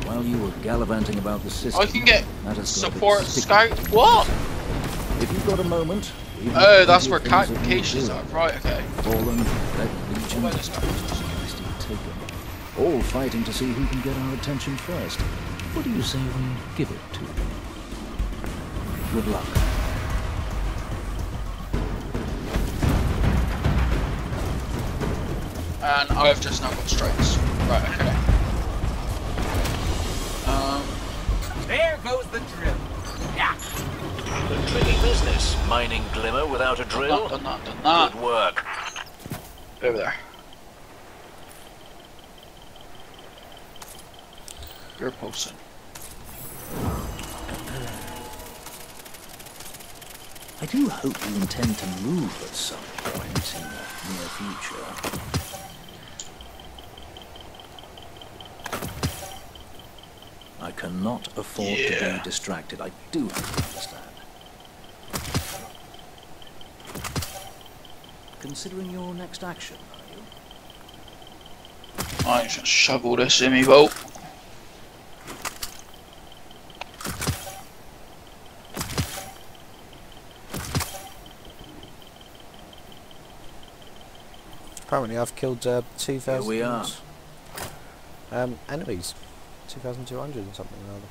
While you were gallivanting about the system, I can get that has got a bit support scout. What? If you've got a moment, Oh, that's where of things Cat that Cage need is at. Right, okay. Fallen, Red Legion, All fighting to see who can get our attention first. What do you say we give it to them? Good luck. And I've just now got strikes. Right, okay. Um, There goes the drill. Yeah. The tricky business, mining glimmer without a drill. Done that, done that. Good work. over there. You're posting. I do hope you intend to move at some point in the near future. I cannot afford to be distracted. I do hope you understand. Considering your next action, are you? I just shovel this in me boat. Apparently I've killed uh, 2,000 we are. um, enemies. 2,200 and something or other.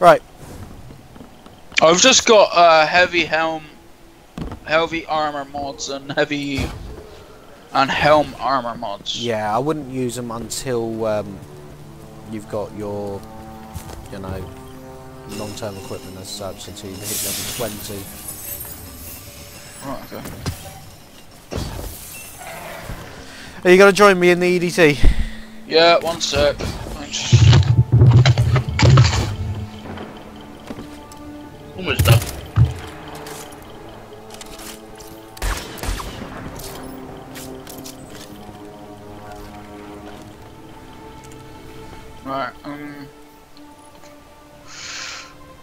Right. I've just got uh, heavy helm, heavy armor mods, and heavy and helm armor mods. Yeah, I wouldn't use them until um, you've got your, you know, long-term equipment as such until you hit level 20. Right, okay. Are you going to join me in the EDZ? Yeah, one sec. Right, um.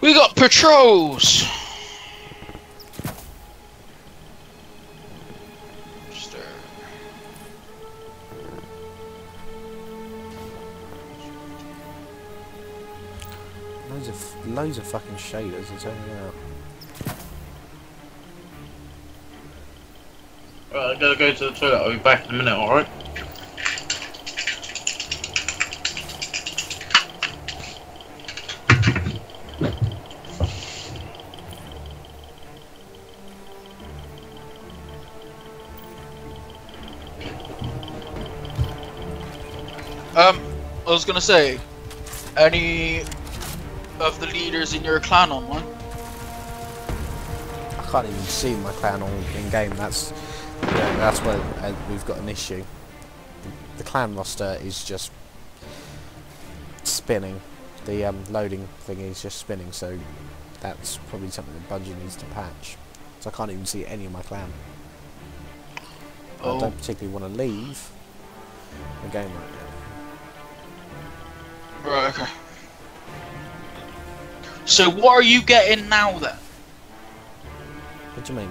We got patrols! Loads of fucking shaders. it's only tell you that. Right, I gotta go to the toilet. I'll be back in a minute, alright? Um, I was gonna say, any of the leaders in your clan online? I can't even see my clan on in game. That's yeah, that's where uh, we've got an issue. The clan roster is just spinning. The um, loading thing is just spinning. So that's probably something that Bungie needs to patch. So I can't even see any of my clan. Oh. I don't particularly want to leave the game right now. Right, okay. So what are you getting now then? What do you mean?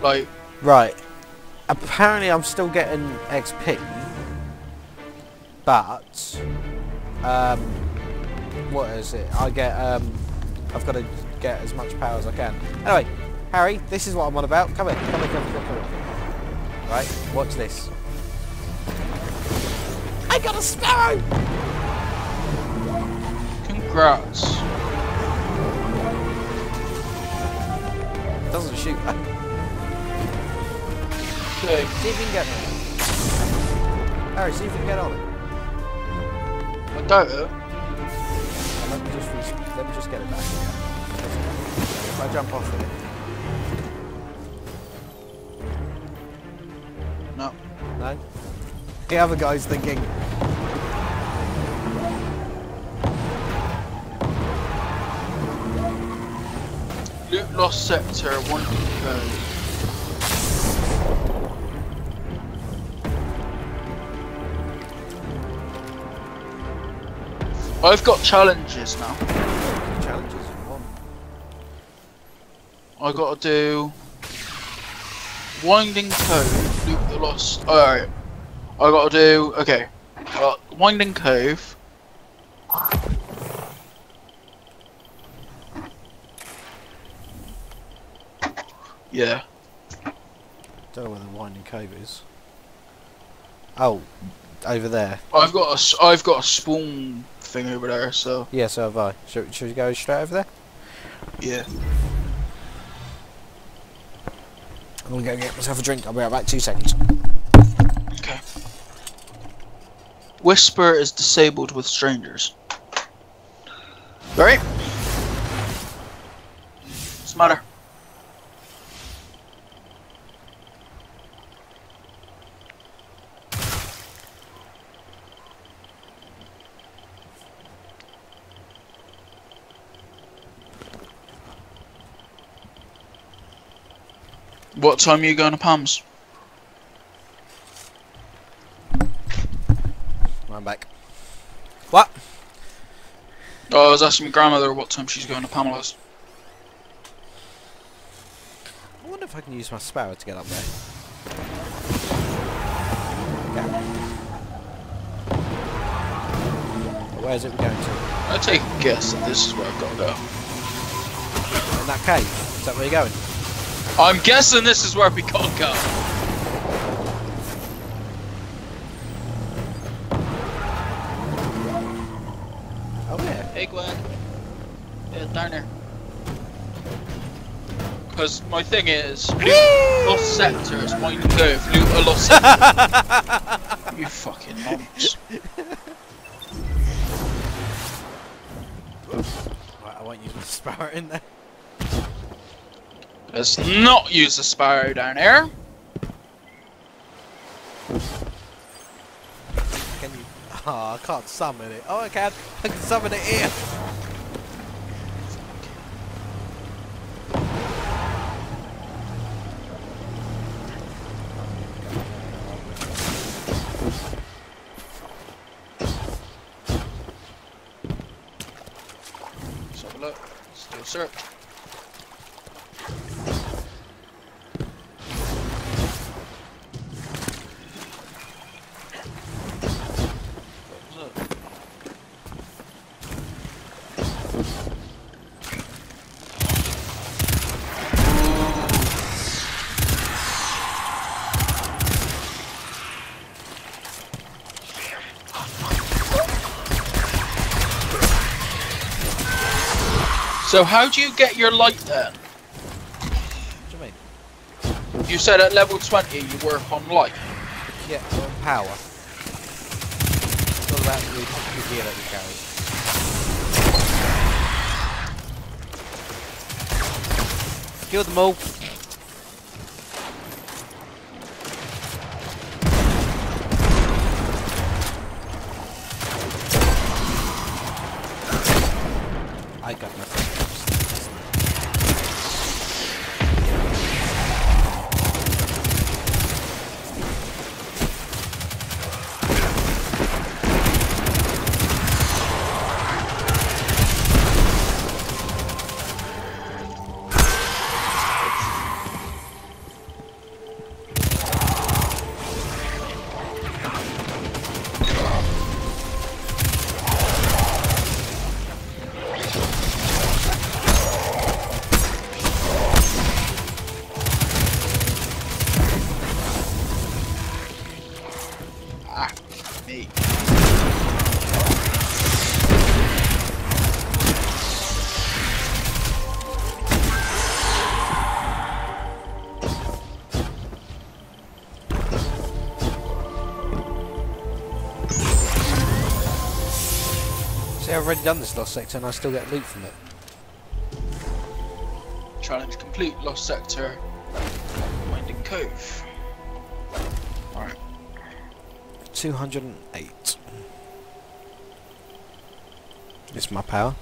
Like, Right. Apparently, I'm still getting XP, but um, what is it? I get um, I've got to get as much power as I can. Anyway, Harry, this is what I'm on about. Come here, come here, come here, come here. Right, watch this. I got a sparrow. Congrats. Doesn't shoot. Okay. See if you can get on it. Harry, see if you can get on it. I doubt it. Let me just let me just get it back. If I jump off it. No. No? The other guy's thinking, lost sector, one. I've got challenges now. challenges one. I gotta do Winding Cove, loot the lost. Alright. I gotta do. Okay. Got Winding Cove. Yeah. Don't know where the winding cave is. Oh, over there. I've got a, I've got a spawn thing over there, so Yeah, so have I. Should, should we go straight over there? yeah. I'm gonna go get myself a drink. I'll be right back. Two seconds. Okay. Whisper is disabled with strangers. Right? What's the matter? What time are you going to Pam's? I'm back. What? Oh, I was asking my grandmother what time she's going to Pamela's. I wonder if I can use my sparrow to get up there. Okay. Where's it going to? I take a guess that this is where I've got to go. In that cave? Is that where you're going? I'm guessing this is where we gotta go. Oh yeah. Hey Gwen. Yeah, down there. Because my thing is, loot lost sectors, mine can go if loot a lost sector. you fucking nonce. Right, I won't use my in there. Let's not use the sparrow down here. Can you? Oh, I can't summon it. Oh, I can. I can summon it here. So how do you get your light then? What do you mean? You said at level 20 you work on light. Yeah, on power. It's all about the, the gear that carry. Kill them all. I've already done this lost sector and I still get loot from it. Challenge complete. Lost sector. Winding Cove. Alright. 208. This is my power.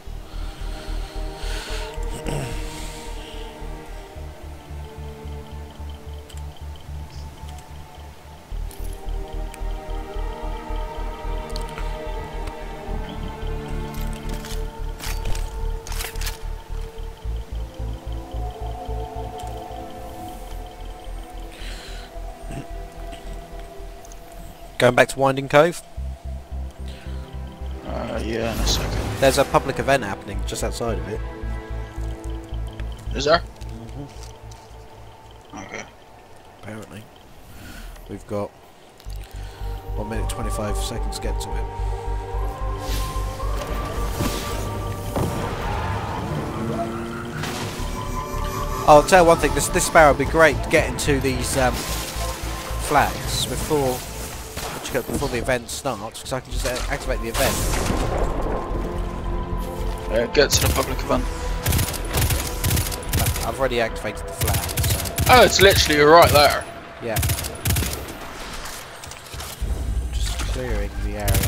Going back to Winding Cove. Uh, yeah, in a second. There's a public event happening just outside of it. Is there? Mm-hmm. Okay. Apparently. We've got 1 minute 25 seconds to get to it. I'll tell you one thing, this, this sparrow would be great getting to these um, flags before before the event starts, because I can just uh, activate the event. Uh, get to the public event. I've already activated the flag, so Oh, it's literally right there. yeah. Just clearing the area.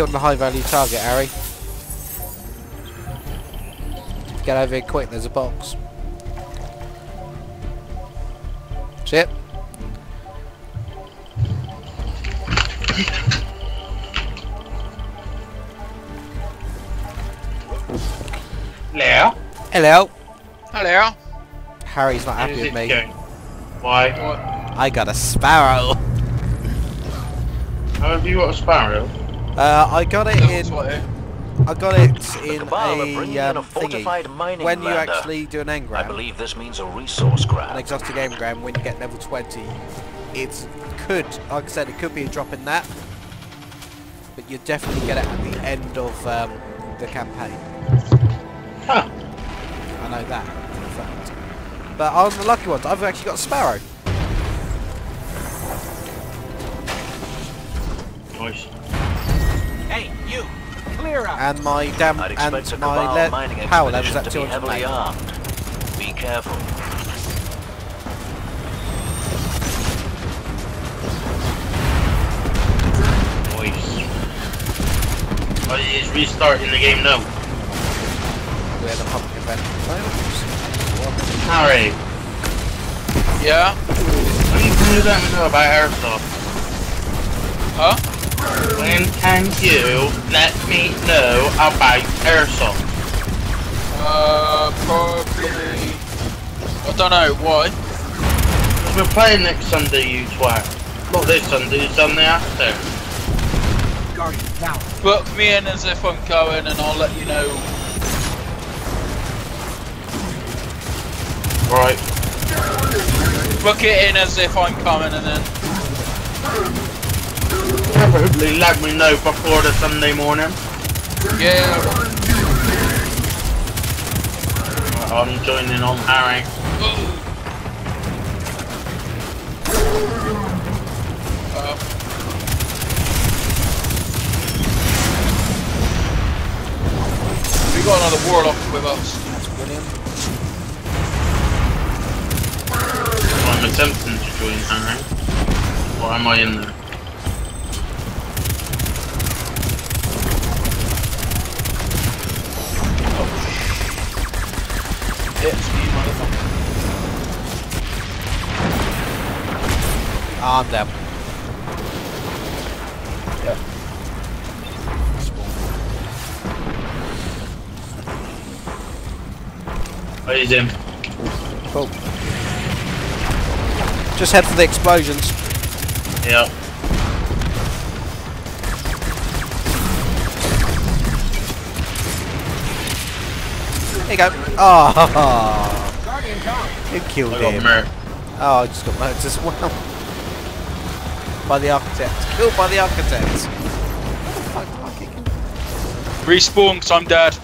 Killed the high value target, Harry. Get over here quick, there's a box. See it? Hello. Hello. Hello. Harry's not happy with me. going? Why? I got a sparrow. How have you got a sparrow? Uh, I got it in. I got it in Cabal are bringing a um, thingy. When you actually do an engram, I believe this means a resource grab. an exotic engram, when you get level 20, it could, like I said, it could be a drop in that, but you definitely get it at the end of um, the campaign. Huh. I know that for a fact. But on the lucky ones, I've actually got a sparrow. Nice. And my damn and my Cabal le power level's expedition at to be heavily armed. Be careful. Nice. Oh, it's restarting the game now. We're the public event. Harry, Yeah? when can you let me know about airsoft? Huh? When can you let me know about airsoft? Uh, probably. I don't know why. We're playing next Sunday, you twat. Not this Sunday, Sunday after. Guardian, now! Book me in as if I'm going, and I'll let you know. Right. Book it in as if I'm coming, and then. Preferably let me know before the Sunday morning. Yeah. I'm joining on Harry. Uh, we got another warlock with us. That's brilliant. I'm attempting to join Harry. Or am I in there? Ah, I'm down. Yeah. Oh, he's in. Cool. Just head for the explosions. Yeah. There you go. Oh, Guardian down! killed him? Oh, I just got murked as well. By the architect. Killed by the architect. Respawn, because I'm dead.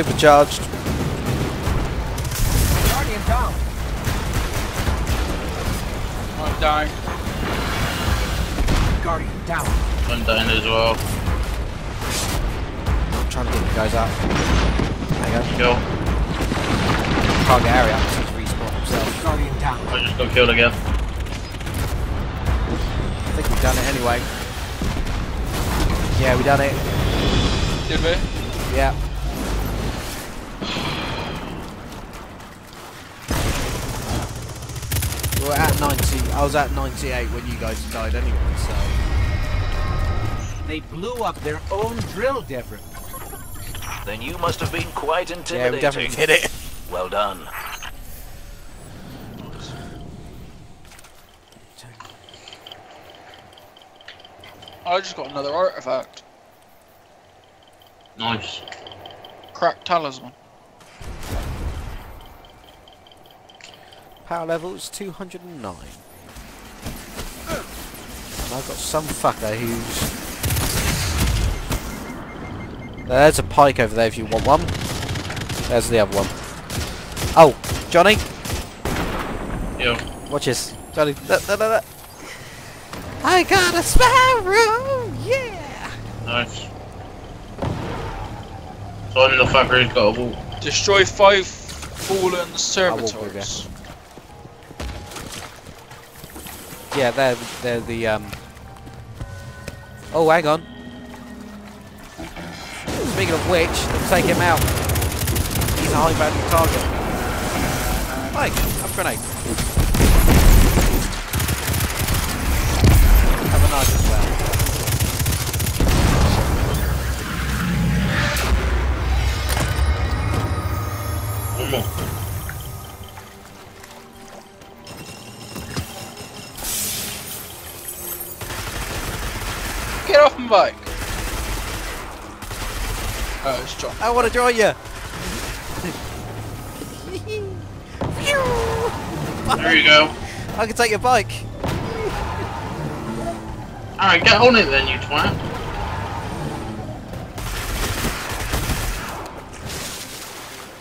Supercharged. Guardian down. I'm down. Guardian down. One down as well. I'm trying to get you guys out. There you go. Kill. Target area. He's respawned himself. Guardian down. I just got killed again. I think we've done it anyway. Yeah, we done it. Did we? Was at 98 when you guys died anyway, so. They blew up their own drill different. Then you must have been quite Yeah, intimidating. we definitely did it. Well done. I just got another artifact. Nice. Cracked talisman. Power level is 209. And I've got some fucker who's... There's a pike over there if you want one. There's the other one. Oh, Johnny, Yo. watch this. Johnny, look, look, look, look. I got a sparrow, yeah! Nice. So I'm the fucker who's got a wall. Destroy five fallen servitors. Yeah, they're, they're the, um... Oh, hang on. Speaking of which, let's take him out. He's a high value target. Mike, a grenade. I want to join you. There you go. I can take your bike. Alright, get on it then, you twat.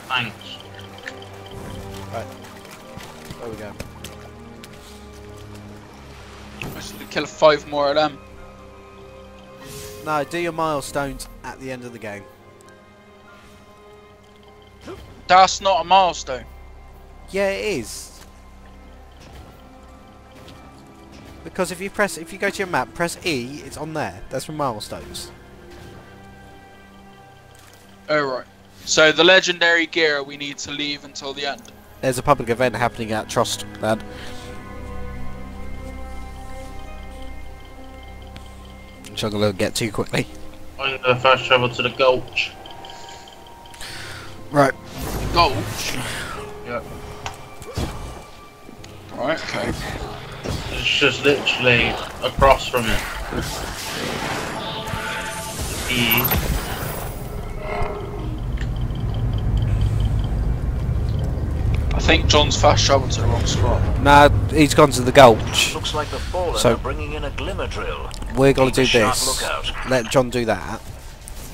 Thanks. Right. There we go. I should kill five more of them. No, do your milestones at the end of the game. That's not a milestone. Yeah, it is. Because if you press, if you go to your map, press E, it's on there. That's from milestones. Oh right. So the legendary gear we need to leave until the end. There's a public event happening at Trust Land. Which I'm going to get to quickly. I'm gonna fast travel to the gulch. Right. Gulch. Yep. Right. Okay. It's just literally across from it. E. I think John's fast traveled to the wrong spot. Nah, he's gone to the Gulch. Looks like the fallen So- are bringing in a glimmer drill. We're gonna a do this. lookout. Let John do that.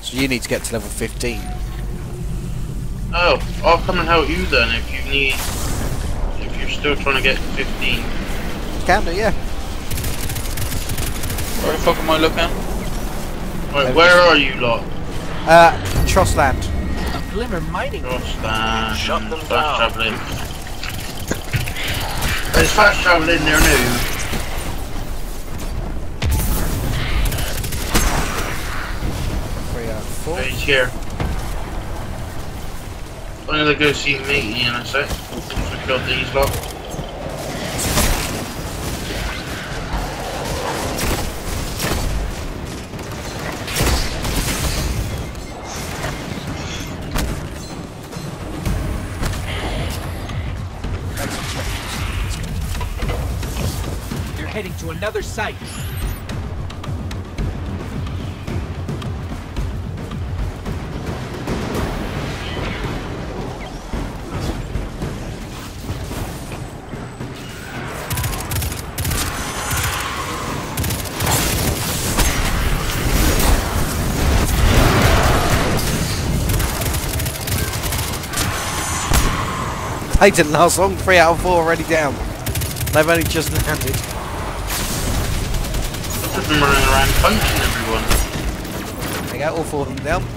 So you need to get to level 15. Oh, I'll come and help you then if you need. If you're still trying to get 15. Can do, yeah. Where the fuck am I looking? Right, where are you lot? Uh, Trostland. A glimmer mining. Trostland. Shut them fast down. travelling. There's fast travelling there now. Three, four. He's here. I'm gonna go see me in a sec. Once we've got these lot. They're heading to another site. They didn't last long. Three out of four already down. They've only just landed. I've just been running around punching everyone. There you go, all four of them down.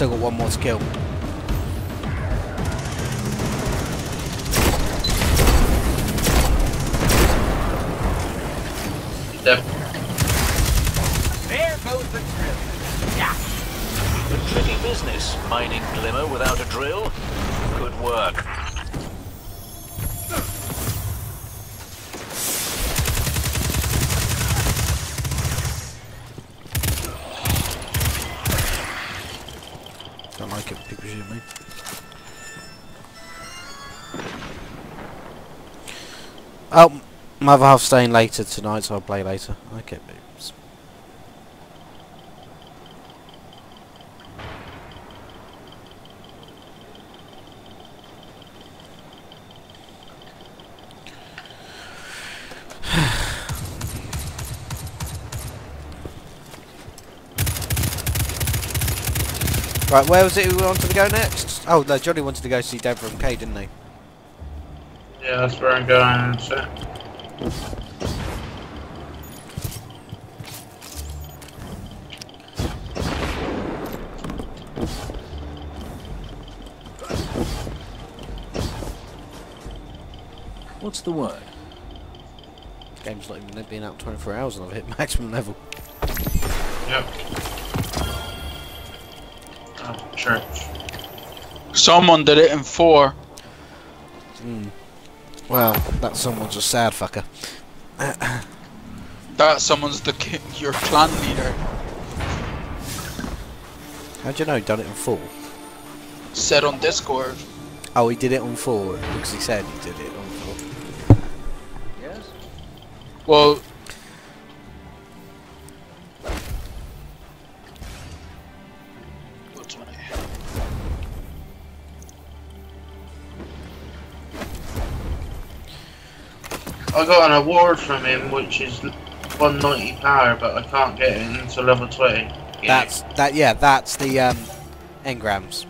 Still got my other half's staying later tonight, so I'll play later. Okay, babes. Right, where was it we wanted to go next? Oh, no, Johnny wanted to go see Devrim Kay, didn't he? Yeah, that's where I'm going. What's the word? Game's not even been out 24 hours and I've hit maximum level. Yep. Oh, church. Someone did it in four. Hmm. Well, that someone's a sad fucker. That someone's the ki- your clan leader. How'd you know he done it in full? Said on Discord. Oh, he did it on full because he said he did it on full. Yes. Well. What's my I got an award from him, which is 190 power, but I can't get it into level 20. That's that. Yeah, that's the um, engrams.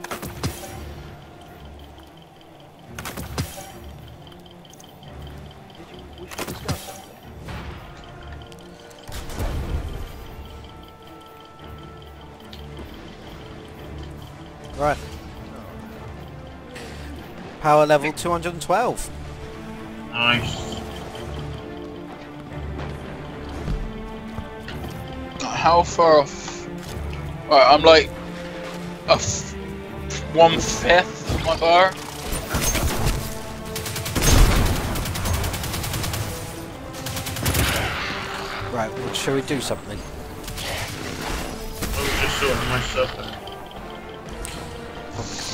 Right. Power level 212. Nice. How far off? Right, I'm like a f- one fifth of my bar. Right, well, shall we do something? I was just sorting my stuff out.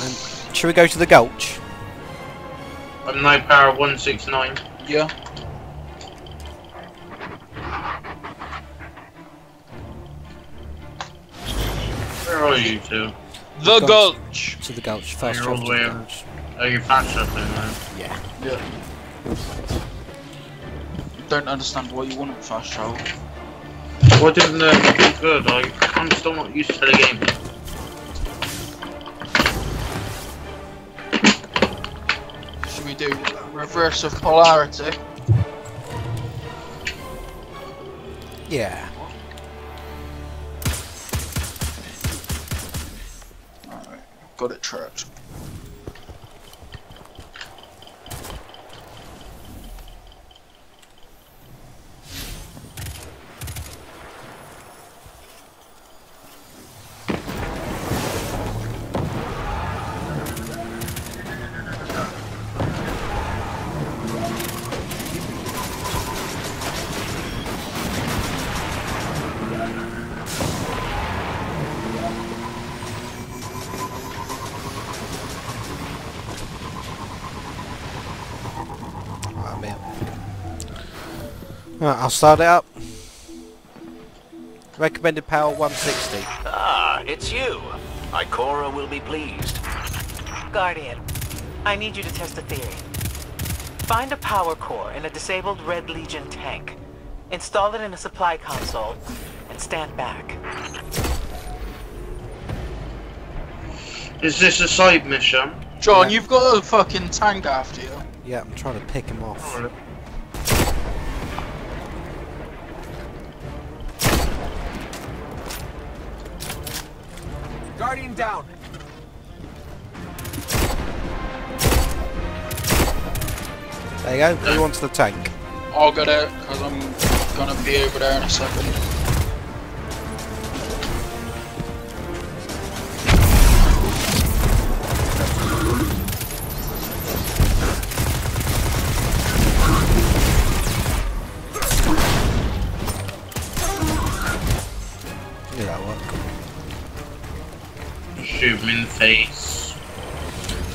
Um, shall we go to the Gulch? I'm now power 169. Yeah. Where are you two? The Gulch. To the Gulch. Fast You're all the way the over. Gulch. Oh, you're fast traveling man. Yeah. Yeah. Don't understand why you wouldn't fast travel. What didn't uh, be good? I, I'm still not used to the game. Should we do reverse of polarity? Yeah. Got it tracked. Right, I'll start it up. Recommended power 160. Ah, it's you. Ikora will be pleased. Guardian, I need you to test a theory. Find a power core in a disabled Red Legion tank. Install it in a supply console, and stand back. Is this a side mission? John, you've got a fucking tank after you. Yeah, I'm trying to pick him off. Guardian down. There you go. Who wants the tank? I'll get it, because I'm gonna be over there in a second.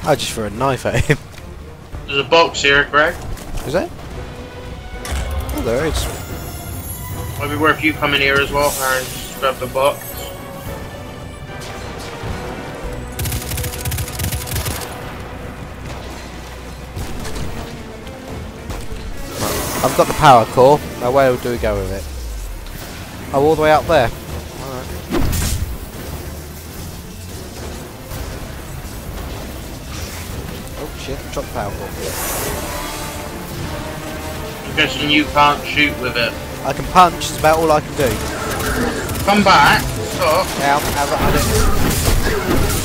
I just threw a knife at him. There's a box here, Greg. Is there? Oh, there is. Might be worth you coming here as well. Just grab the box. I've got the power core. Now where do we go with it? Oh, all the way up there. Shit, drop the power core. I'm guessing you can't shoot with it. I can punch, it's about all I can do. Come back. Stop. Now, have a, have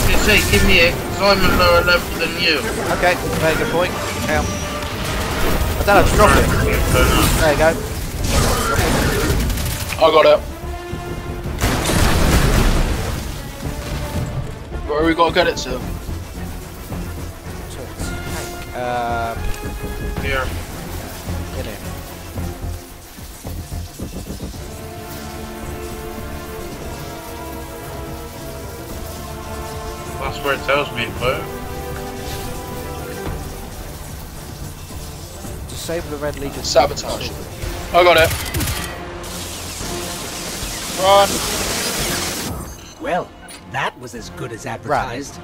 You say, give me it, because I'm a lower level than you. Okay, very good point. Now. I don't know, just drop it. There you go. I got it. Where we gotta get it to? Um, Here. in it. That's where it tells me to put. Disable the Red Legion. Sabotage. I got it. Run. Well, that was as good as advertised.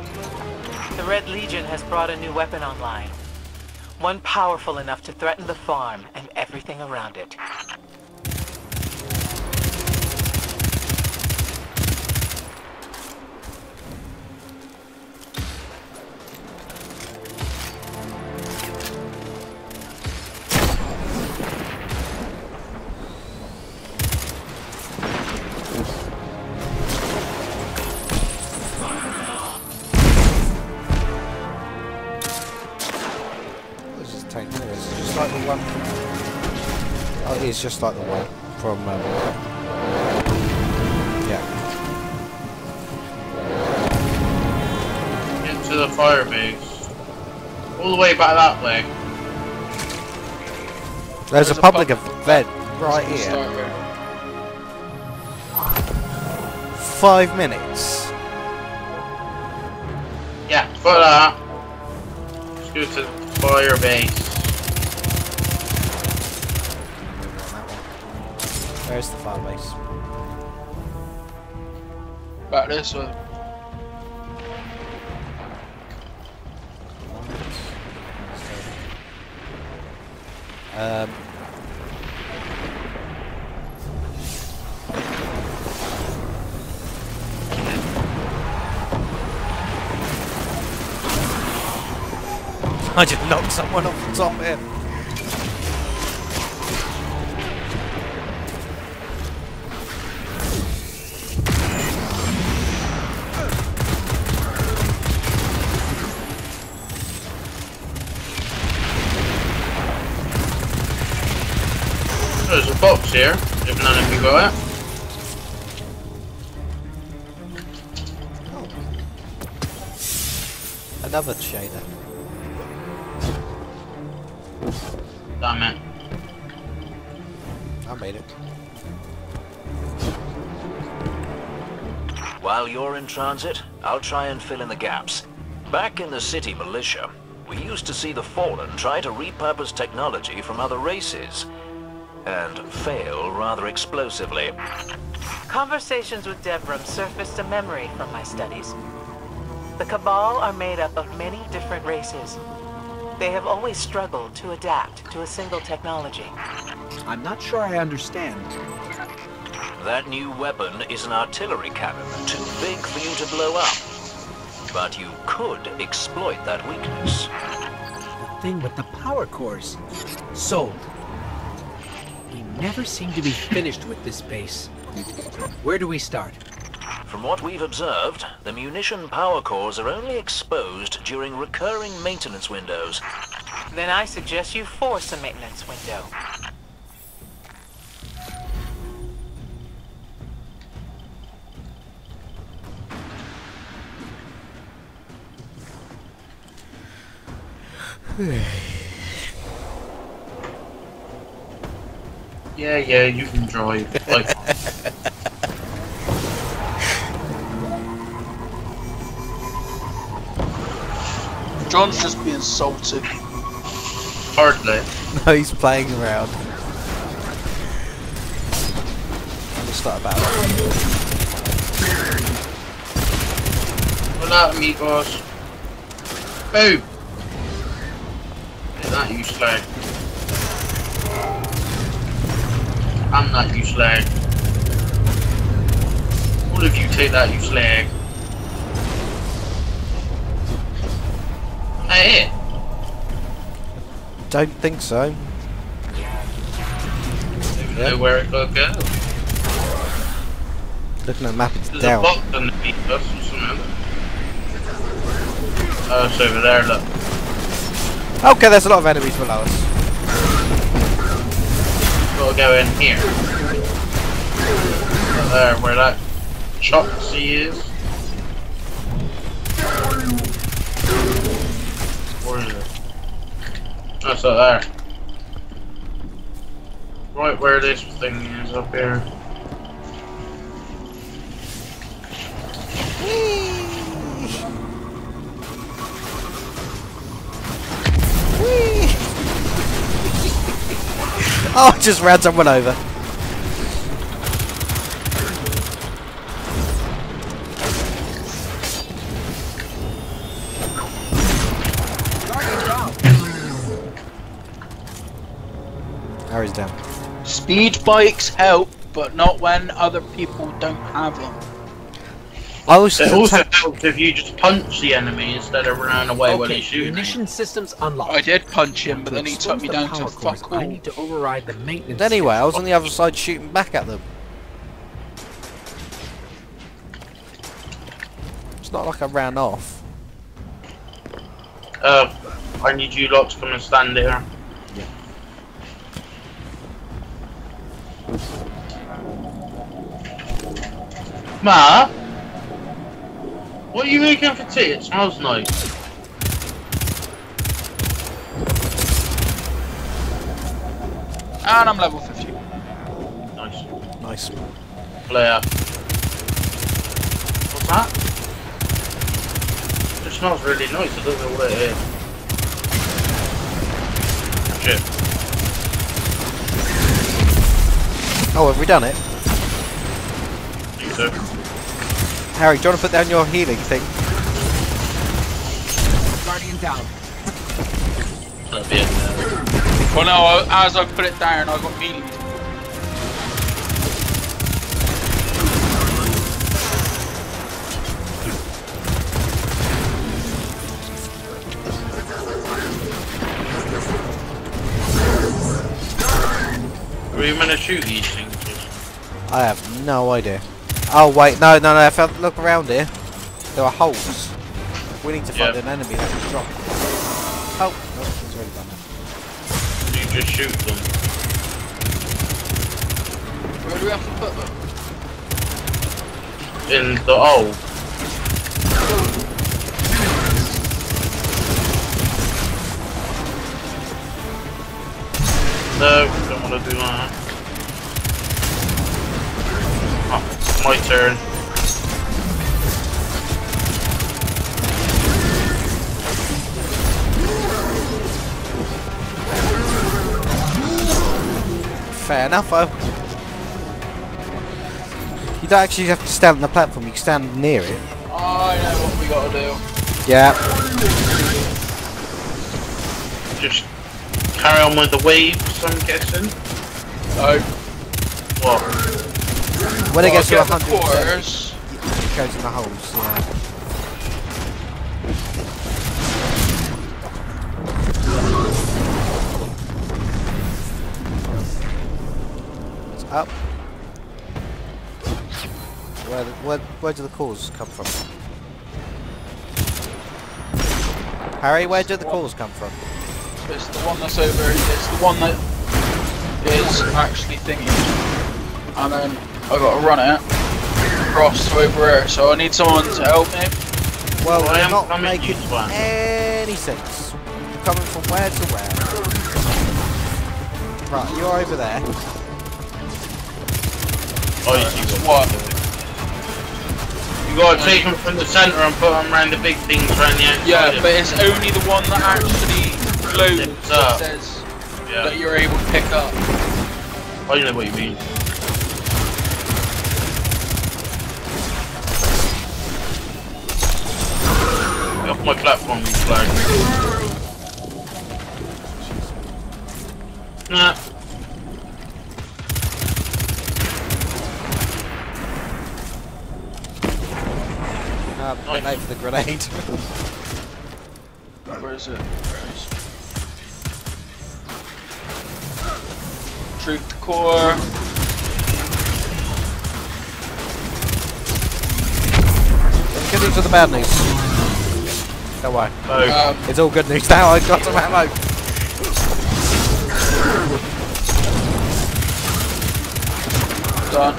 The Red Legion has brought a new weapon online. One powerful enough to threaten the farm and everything around it. What is this it is. Just like the one from... Oh, it is just like the one from... Um, yeah. Into the fire base. All the way back that way. There's, a public event right here. Five minutes. Yeah, for that. Let's go to the fire base. Where's the base? Back this way. Um, I just knocked someone off the top here. Here, if none of you got it. Another shader. Damn it. I made it. While you're in transit, I'll try and fill in the gaps. Back in the city militia, we used to see the Fallen try to repurpose technology from other races. And fail rather explosively. Conversations with Devrim surfaced a memory from my studies. The Cabal are made up of many different races. They have always struggled to adapt to a single technology. I'm not sure I understand. That new weapon is an artillery cannon, too big for you to blow up. But you could exploit that weakness. The thing with the power cores. Sold. We never seem to be finished with this base. Where do we start? From what we've observed, the munition power cores are only exposed during recurring maintenance windows. Then I suggest you force a maintenance window. Yeah, yeah, you can drive. Like, John's just being salty. hardly. No, he's playing around. I'm gonna start a battle. Well, out of me, boss. Boom! Is that you slag? I'm not you slag. All of you take that, you slag. Hey, Don't think so. I know where it could go. Looking at the map, it's There's down. a box underneath us or something. Oh, it's over there, look. Okay, there's a lot of enemies below us. Gotta go in here. Right there, where that Choxy is. Where is it? That's up there. Right where this thing is up here. Oh, just ran someone over. Harry's down. Speed bikes help, but not when other people don't have them. I was It also helps if you just punch the enemy instead of running away when okay, he's shooting. munition systems unlocked. I did punch him, but then he took me down power to cores, fuck I need to override the maintenance. Anyway, I was on the other side shooting back at them. It's not like I ran off. Uh, I need you lot to come and stand here. Ma? What are you making for tea? It smells nice. And I'm level 50. Nice. Nice. Player. What's that? It smells really nice. I don't know what it is. Shit. Oh, have we done it? think so. Harry, do you want to put down your healing thing? Guardian down. That'd be it. Well, no, I- as I put it down, I got melee. Were you gonna shoot these things? I have no idea. Oh wait, no, no, no. If I look around here, there are holes. We need to find Yep. an enemy that can drop. Oh, no, it's already done. You just shoot them. Where do we have to put them? In the hole. No, don't want to do that. My turn. Fair enough, though. You don't actually have to stand on the platform, you can stand near it. Oh, I know what we gotta do. Yeah. Just carry on with the waves, I'm guessing. No. What? When it gets to 100 cores. it goes in the holes, yeah. It's up. Where, where, where do the calls come from? Harry, where do the calls come from? It's the one that's over. It's the one that is actually thingy. And then I gotta run it across to over here. So I need someone to help me. Well, I'm not coming making to any sense. You're coming from where to where? Right, you're over there. Oh, you see what? You gotta take them from the centre and put them around the big things around the outside. Yeah, but it's only the one that actually glows that says Yeah. that you're able to pick up. I know what you mean. My platform, you flag. Nah. Uh, a bit late for the grenade. Where is it? Truth core. Good news or the bad news? Don't worry. Um, It's all good news now, I've got some ammo. Done.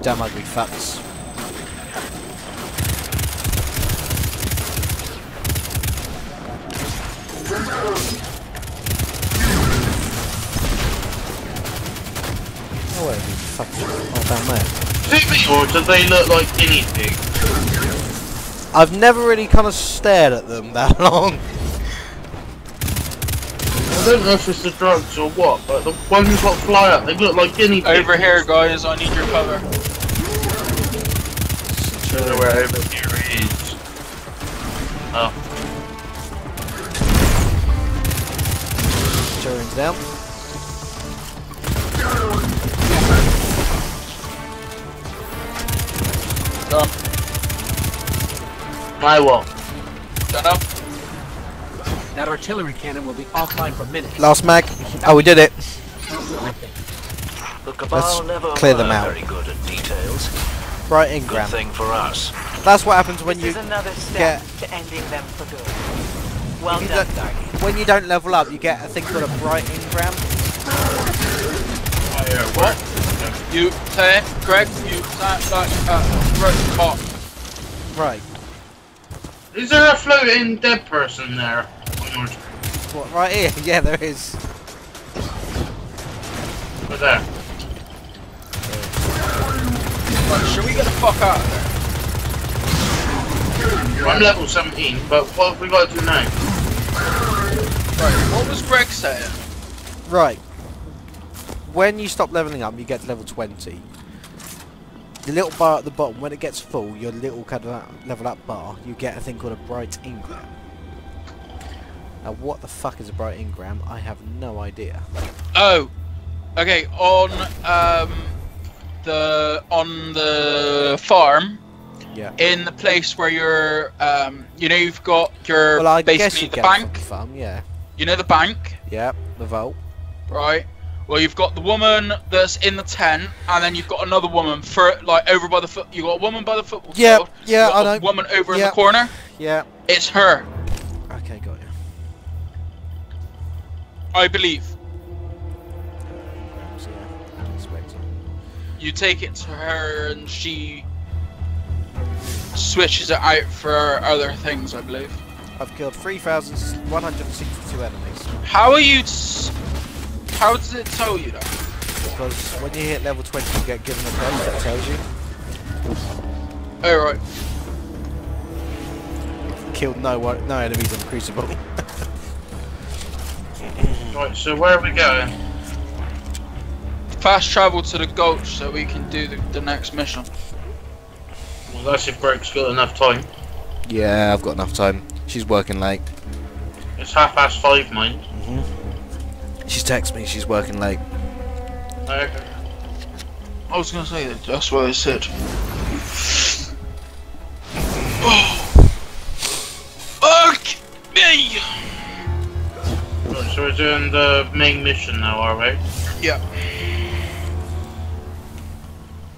Damn ugly fucks. Oh, where are you fucking oh, down there. Or do they look like guinea pigs? I've never really kind of stared at them that long. I don't know if it's the drugs or what, but the ones that fly up, they look like guinea pigs. Over here, guys. I need your cover. I don't where over My what? Done up. That artillery cannon will be offline for minutes. Last mag. Oh, we did it. The Let's never clear them out. very good at details. Right Good engram. thing for us. That's what happens when This you is another step get to ending them for good. Well you done, don't- when you don't level up. You get a thing called a bright engram. What? You say, Greg, you that like uh, right top. Right. Is there a floating dead person there? What? Right here. Yeah, there is. What's there? Right, should we get the fuck out of there? I'm level 17, but what have we got to do now? Right, what was Greg saying? Right. When you stop leveling up, you get to level 20. The little bar at the bottom, when it gets full, your little kind of level up bar, you get a thing called a bright engram. Now, what the fuck is a bright engram? I have no idea. Oh, okay. On um, the on the farm, Yeah. in the place where you're, um, you know, you've got your Well, basically you the get it from bank. the farm, yeah. You know the bank, Yeah, the vault. right? Well, you've got the woman that's in the tent, and then you've got another woman for like over by the foot. You got a woman by the football Yeah, field. yeah, got I know. Woman over in the corner. Yeah. It's her, Okay, got you. I believe. So, yeah, I expect it. You take it to her, and she switches it out for other things, I believe. I've killed 3,162 enemies. How are you? S how does it tell you that? Because when you hit level 20, you get given a code that tells you. Oh right. Killed no one, no enemies on Crucible. Right, so where are we going? Fast travel to the gulch so we can do the, the next mission. Well, that's if Greg's got enough time. yeah, I've got enough time. She's working late. It's half past five, mine. She's texted me, she's working late. Okay. I was gonna say that. That's what I said. Fuck me! Right, so we're doing the main mission now, are we? Yeah,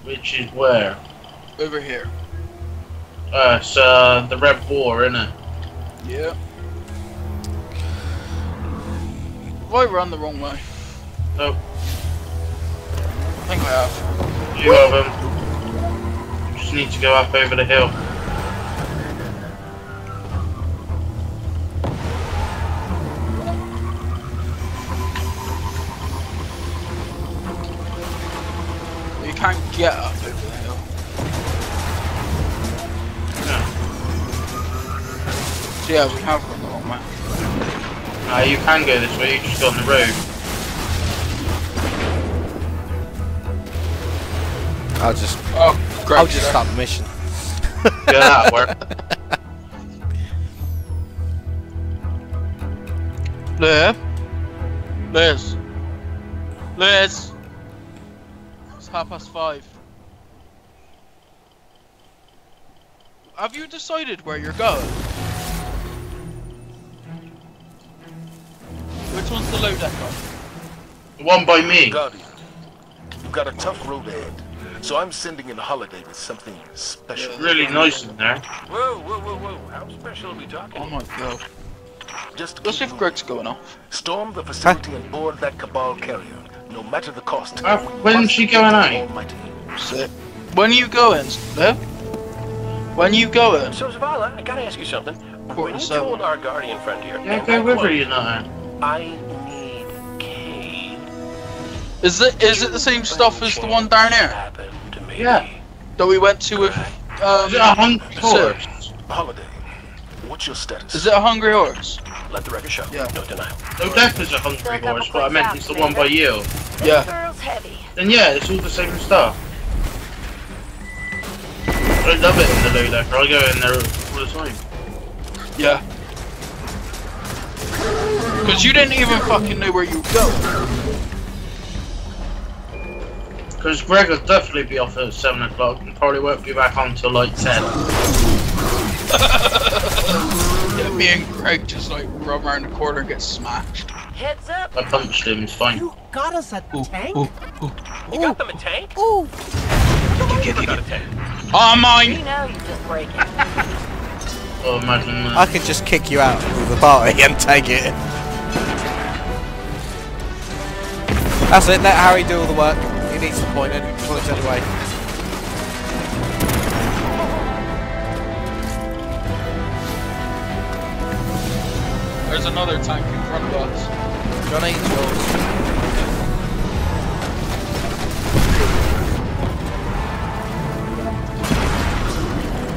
Which is where? over here. Uh, it's uh, the Red War, it? Yeah. I run the wrong way? Nope. I think I have. You have them. You just need to go up over the hill. You can't get up over the hill. So yeah, we have Uh, you can go this way, you just go on the road. I'll just, Oh, great. I'll just start the mission. Yeah, that'll work. Liz? Liz? Liz? It's half past five. Have you decided where you're going? Which one's the low decker? The one by me. Guardian, you've got a tough road ahead, so I'm sending in Holliday with something special. Really nice in there. Whoa, whoa, whoa, whoa. How special are we talking? Oh my god. Just Let's see if Greg's going off. storm the facility and board that Cabal carrier, no matter the cost. Uh, when's she going out? Sit. When are you going, Liv? When you going? So, Zavala, I gotta ask you something. Quarter When you told our guardian friend here, Yeah, go with her, you know. I need Kane. Is it is it the same stuff as the one down here to me. Yeah. that we went to with? Um, Is it a hungry Sid? horse? Holliday, what's your status? Is it a hungry horse? Let the record show. Yeah. No denial. No, death is a hungry horse, but I meant it's the one by you. Yeah. Girl's heavy. Then yeah, it's all the same stuff. I love it in the low decker. I go in there all the time. Yeah. Because you didn't even fucking know where you were going. Because Greg will definitely be off at 7 o'clock and probably won't be back on till like 10. Yeah, me and Greg just like run around the corner and get smashed. Heads up. I punched him, it's fine. You got us a tank? You got them a tank? Ooh. You got a tank. Oh, You know you just break it. Oh, imagine I could just kick you out of the party and take it. That's it, let Harry do all the work. He needs the point points anyway. There's another tank in front of us. Johnny, it's yours.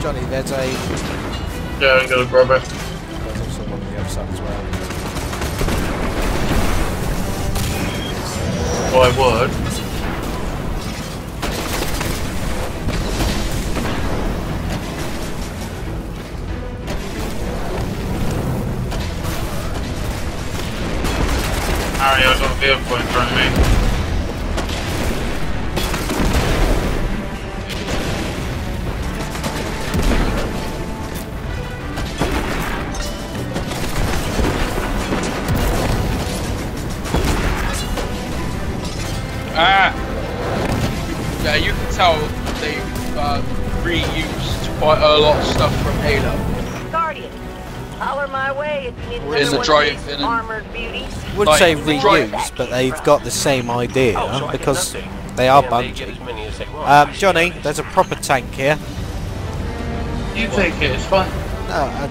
Johnny, there's a Yeah, I'm gonna grab it. there's also one on the other side as well. I would. Harry, I've got a vehicle in front of me. Quite a lot of stuff from Halo. Guardian, holler my way if you need In the one drive in. armored beauties. Would Like, say the reuse, but they've got the same idea Oh, so because they are Yeah, Bungie. as many as they. Um, Johnny, there's a proper tank here. You take it, it's fine. No, uh,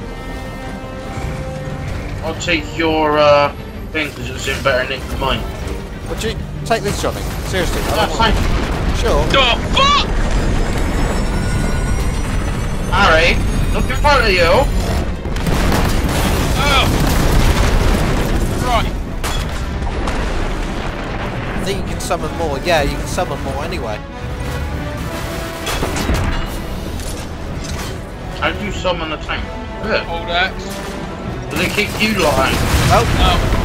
I'll take your uh, thing because it's in better nick than mine. would you take this, Johnny? Seriously, I That's don't fine. want- Sure. The fuck? Harry, look in front of you. Oh. Right. I think you can summon more. Yeah, you can summon more anyway. How do you summon a tank? Good. Hold X. Do they kick you lot out? Oh, No.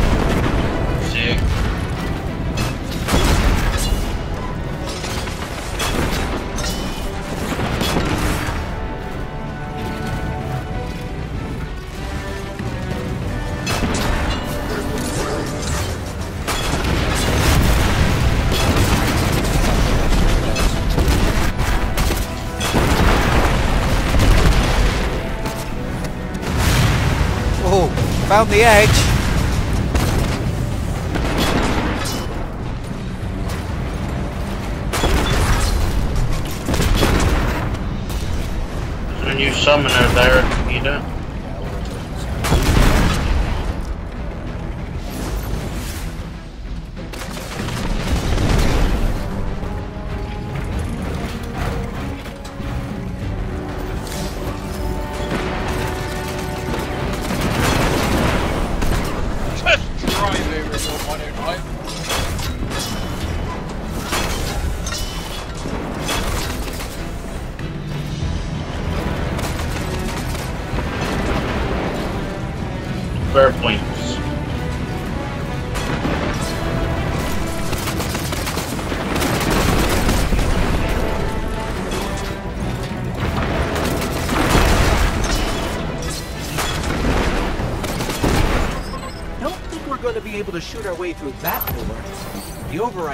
The edge.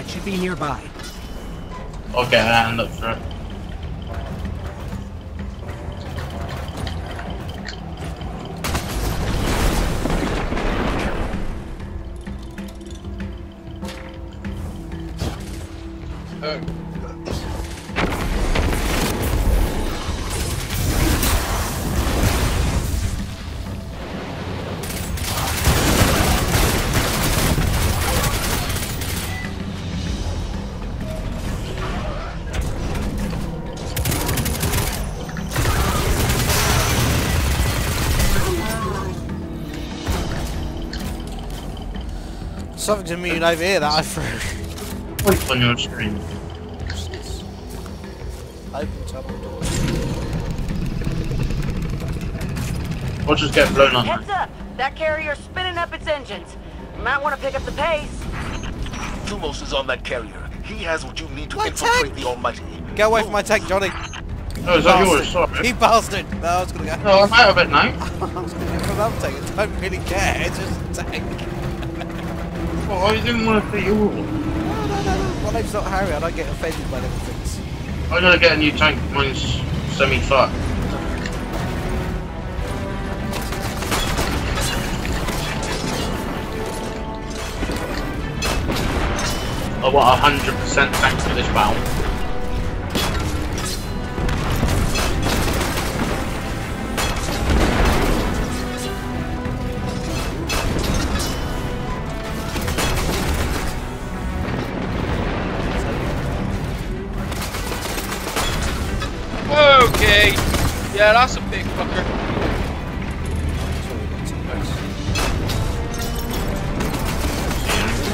Door. Should be nearby. Get Something's immune over here that I threw. Wait on your screen. Open tunnel doors. I'll just get blown on. Heads up! That carrier's spinning up its engines. You might want to pick up the pace. Thumos is on that carrier. He has what you need to My infiltrate the Almighty. Get away from my tank, Johnny. Oh, is that yours? Sorry. You bastard. No, I was gonna go. No, I'm out of it now. I was gonna go for another tank. I don't really care. It's just a tank. I didn't want to see you. My name's not Harry. I don't get offended by little things. I'm gonna get a new tank. Mine's semi-fucked. I want hundred percent tank for this battle. Yeah, that's a big fucker.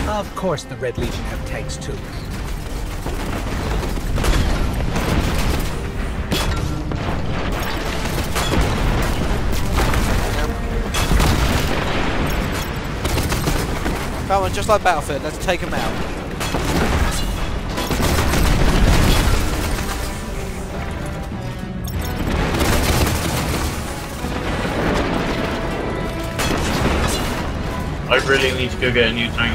Of course the Red Legion have tanks too. Come on, just like Battlefield. Let's take them out. I really need to go get a new tank.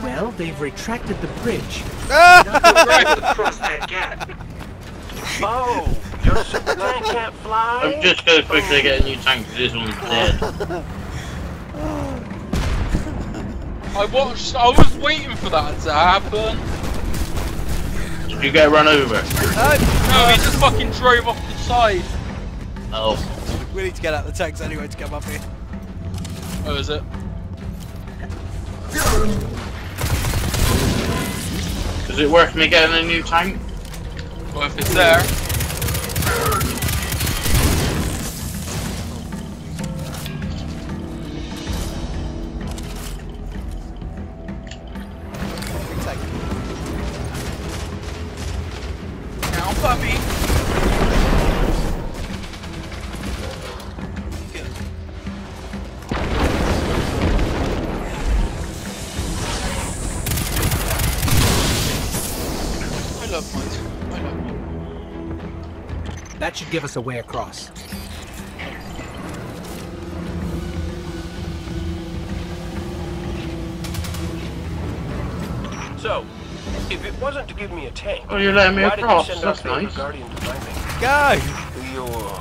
Well, Well, they've retracted the bridge. across that gap. Oh, your super tank can't fly? I'm just gonna quickly get a new tank because this one's dead. I watched. I was waiting for that to happen. Did you get run over? No, he just fucking drove off the side. Oh. We need to get out the tanks anyway to come up here. Oh, is it? Is it worth me getting a new tank? Well, if it's there. Should give us a way across. So, if it wasn't to give me a tank, Oh, you're letting me why across. did you send That's our nice. guardian to find me? Go! Your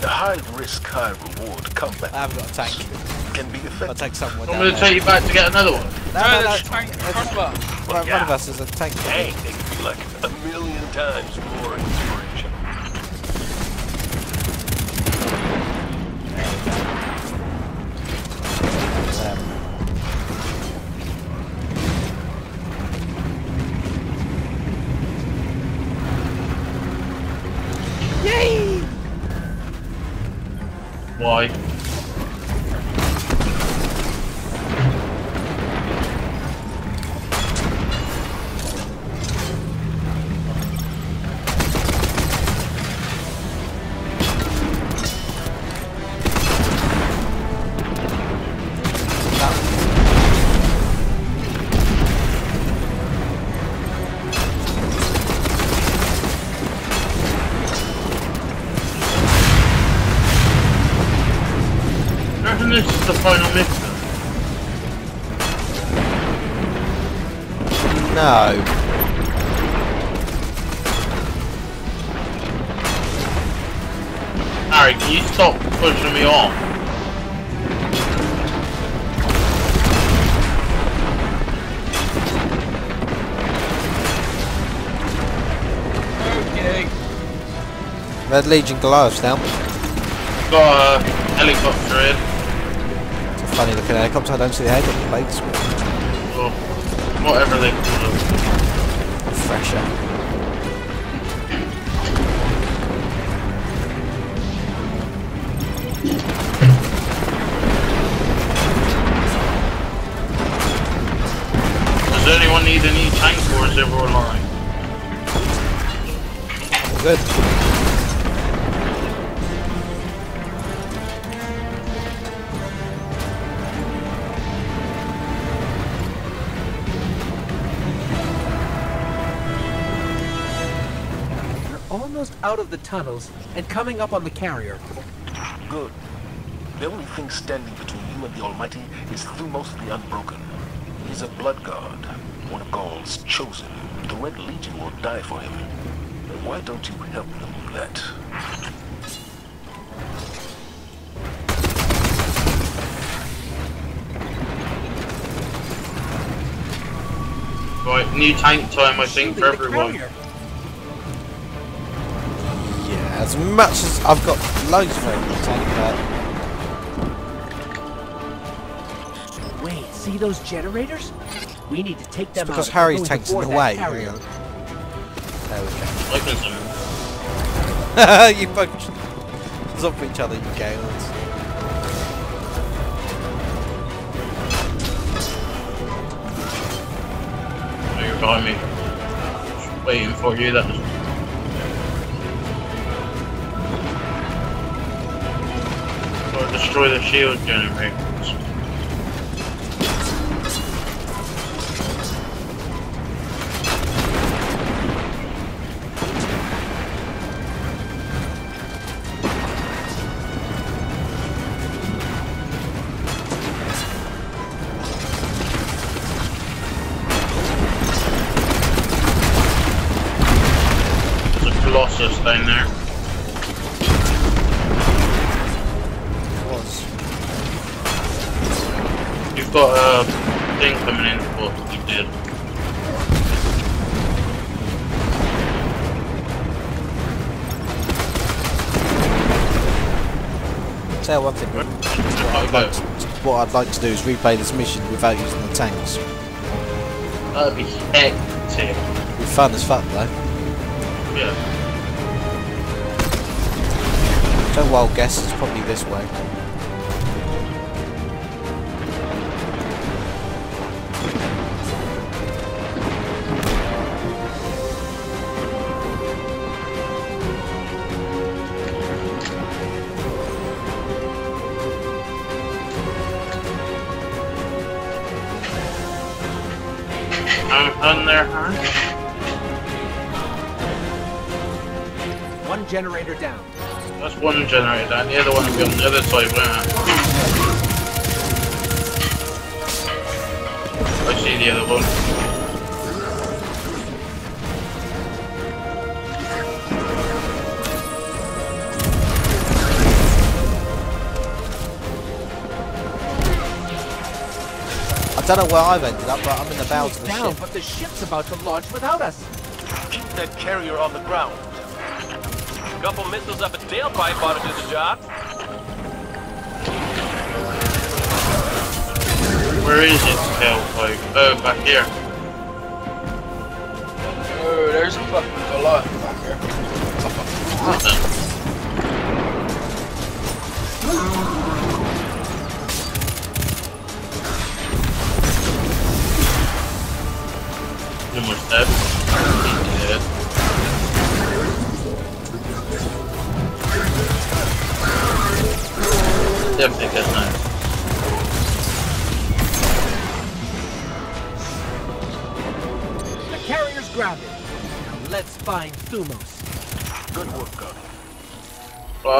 the high risk, high reward combat I haven't got a tank. can be effective. I'll take someone I'm down gonna there. take you back to get another one. No, no, no. there's tank in front of us. Right in front of us is a tank. Dang, they could be like a million times more Red Legion Goliaths now. Got a helicopter in. It's a funny looking helicopter. I don't see the head on the plates. Or whatever they call them. Fresher. Does anyone need any tank or is everyone line? Good. Out of the tunnels and coming up on the carrier. Good. The only thing standing between you and the Almighty is Thumos the Unbroken. He's a blood god, one of Ghaul's chosen. The Red Legion will die for him. Why don't you help them with that? Right, new tank time I think for everyone. As much as I've got loads of them, tank that. Wait, see those generators? We need to take them It's because out. Harry's Going tank's in the way. There we Like some go. you both zop each other, you gales. Oh, you're behind me. Just waiting for you. That destroy the shield generators. Like to do is replay this mission without using the tanks. That'd be hectic. It'd be fun as fuck though. Yeah. So wild guess it's probably this way. One generator down. The other one will be on the other side, won't it? I see the other one. I don't know where I've ended up, but I'm in the bowels of the down, ship. but the ship's about to launch without us. Keep that carrier on the ground. Couple missiles up a tailpipe ought to do the job. Where is it, tailpipe? Oh, uh, back here.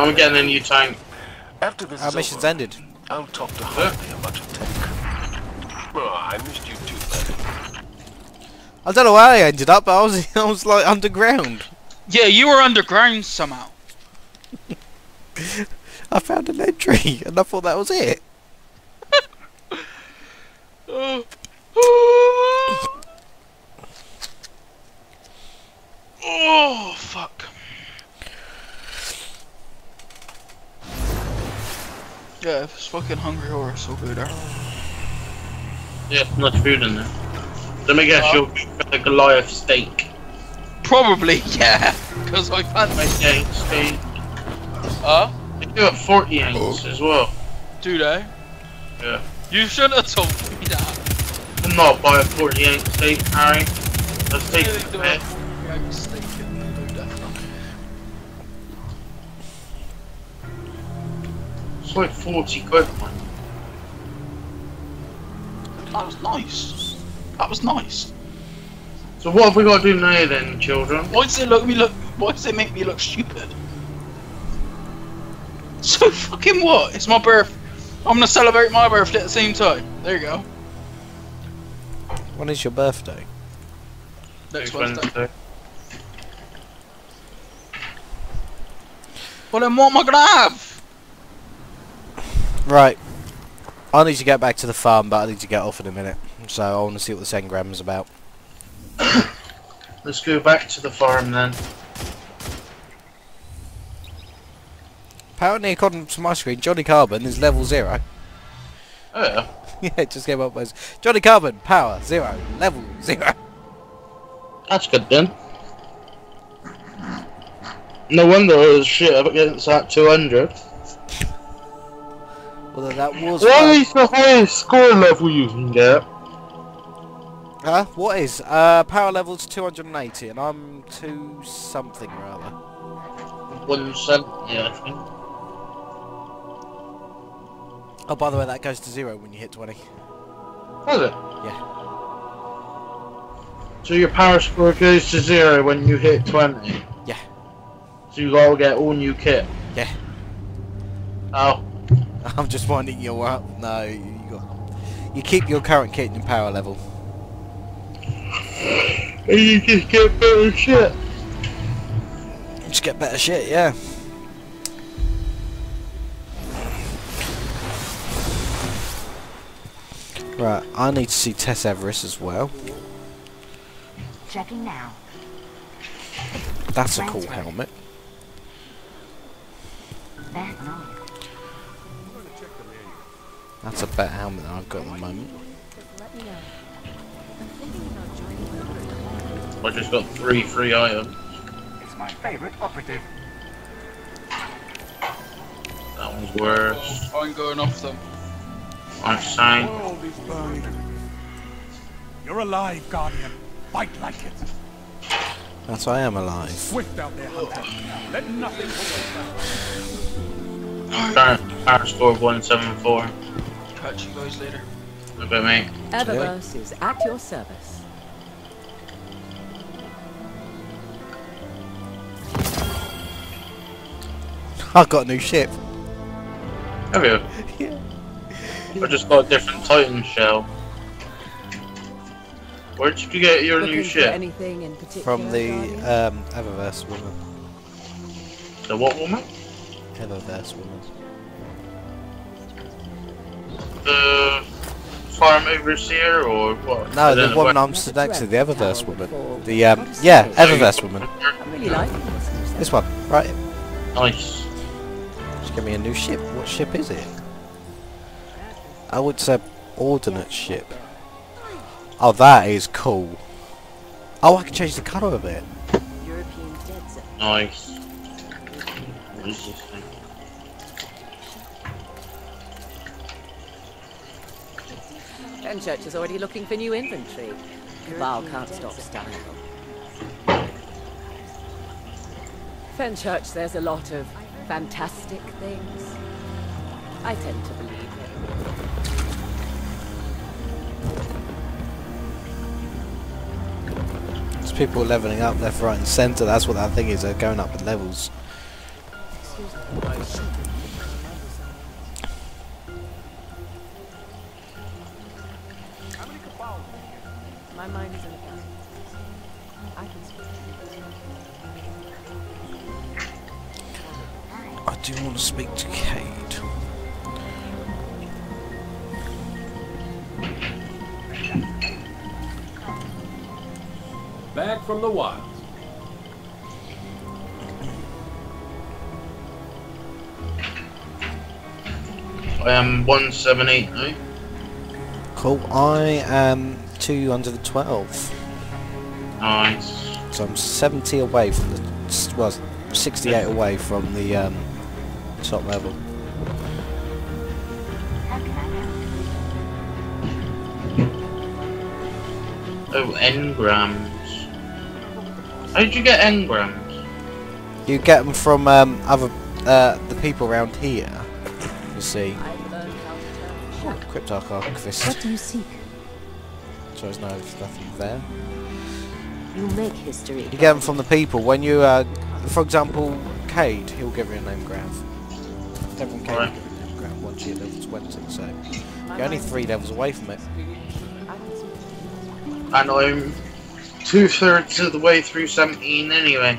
I'm getting a new tank. After this Our is mission's over, ended. I'll talk to Harvey about your tank. Oh, I missed you too, buddy. I don't know where I ended up, but I was I was like underground. Yeah, you were underground somehow. I found an entry, and I thought that was it. Oh, fuck. Yeah, if it's fucking hungry horse, I'll go there. Eh? Yeah, much food in there. Let me guess, you'll get the Goliath steak. Probably, yeah. Because I fancy Steak, steak. Huh? They do it 40 ounce oh. as well. Do they? Yeah. You shouldn't have told me that. I'm not buy a 40 ounce steak, Harry. Let's take it It's like 40 quid, man. That was nice. That was nice. So what have we got to do now then, children? Why does it look me look? Why does it make me look stupid? So fucking what? It's my birth. I'm gonna celebrate my birthday at the same time. There you go. When is your birthday? Next Next Wednesday. Wednesday. Well then, what am I gonna have? Right. I need to get back to the farm, but I need to get off in a minute. So I want to see what this engram is about. Let's go back to the farm then. Apparently, according to my screen, Johnny Carbon is level zero. Oh yeah. yeah, it just came up as Johnny Carbon, power zero, level zero. That's good then. No wonder it was shit up against that 200. Although that was. What fun. is the highest score level you can get? Huh? What is? Uh, power level's 280, and I'm two something rather. 170, I think. Oh, by the way, that goes to zero when you hit 20. Does it? Yeah. So your power score goes to zero when you hit 20? Yeah. So you gotta get all new kit? Yeah. Oh. I'm just winding you up. No, you, you got. You keep your current kit and power level. And you just get better shit. Just get better shit, yeah. Right, I need to see Tess Everis as well. Checking now. That's a cool helmet. Back on. That's a better helmet than I've got at the moment. Let me know. I'm thinking about joining I just got three free items. It's my favorite operative. That one's worse. I'm going off them. I'm saying. World is burning. You're alive, Guardian. Fight like it. That's I am alive. Swift out there, Hunter. Let nothing hold us back. Current, current score 174. Catch you guys later. A bit, mate. Eververse is at your service. I've got a new ship. Have you? I just got a different Titan shell. Where did you get your new Looking for ship? anything in particular? From the Guardian? um, Eververse woman. The what woman? Eververse woman. The farm overseer or what? No, the woman I'm next to, the Eververse woman. The um, yeah, Eververse woman. I'm really liking this. This one, right? Nice. Just give me a new ship. What ship is it? Oh, it's a ordnance ship. Oh, that is cool. Oh, I can change the colour of it. European dead zone. Nice. What is this thing? Fenchurch is already looking for new inventory. Cabal can't stop style. Fenchurch, there's a lot of fantastic things. I tend to believe it. There's people leveling up left, right, and centre. That's what that thing is. They're going up with levels. Do you want to speak to Cayde. Back from the wilds. I am 178 now. Cool. I am 212. Nice. So I'm 70 away from the, s- well, 68 away from the um, top level. Oh, engrams. How did you get engrams? You get them from um, other uh, the people around here. You see. Oh, Cryptarch Archivist. What do you seek? So there's no there's nothing there. You make history. You get them from the people. When you, uh, for example, Cayde, he'll give you an engram. Everyone Cayde will give you an engram once you're level 20, so you're only three levels away from it. And I'm two thirds of the way through 17 anyway.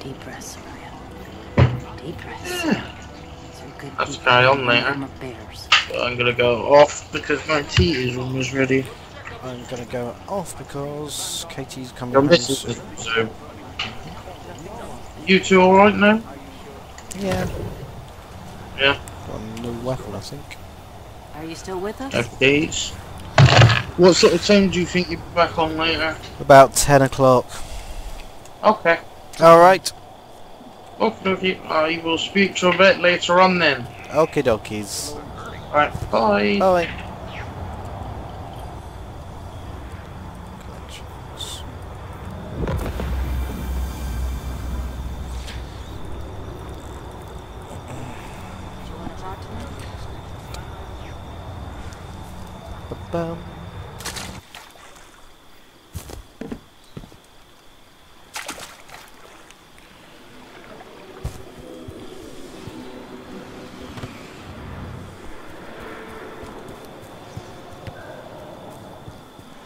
Deep breaths, Maria. Deep breaths. Through good Let's carry on breathing later. from of bears. But I'm gonna go off because my tea is almost ready. I'm gonna go off because Katie's coming Your home missus soon. is so. You two alright now? Yeah. Yeah. Got a new weapon, I think. Are you still with us? Okay. What sort of time do you think you'll be back on later? About 10 o'clock. Okay. Alright. Okay, okay. I will speak to you a bit later on then. Okie dokies. Alright, bye. Bye. Ba-bum.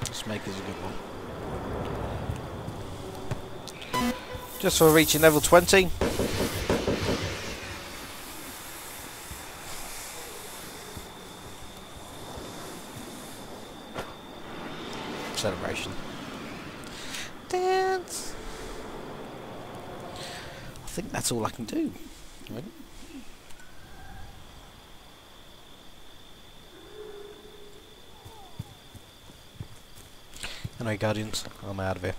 This maker's a good Just for reaching level 20. Celebration. Dance! I think that's all I can do. Right? Anyway, Guardians, I'm out of here.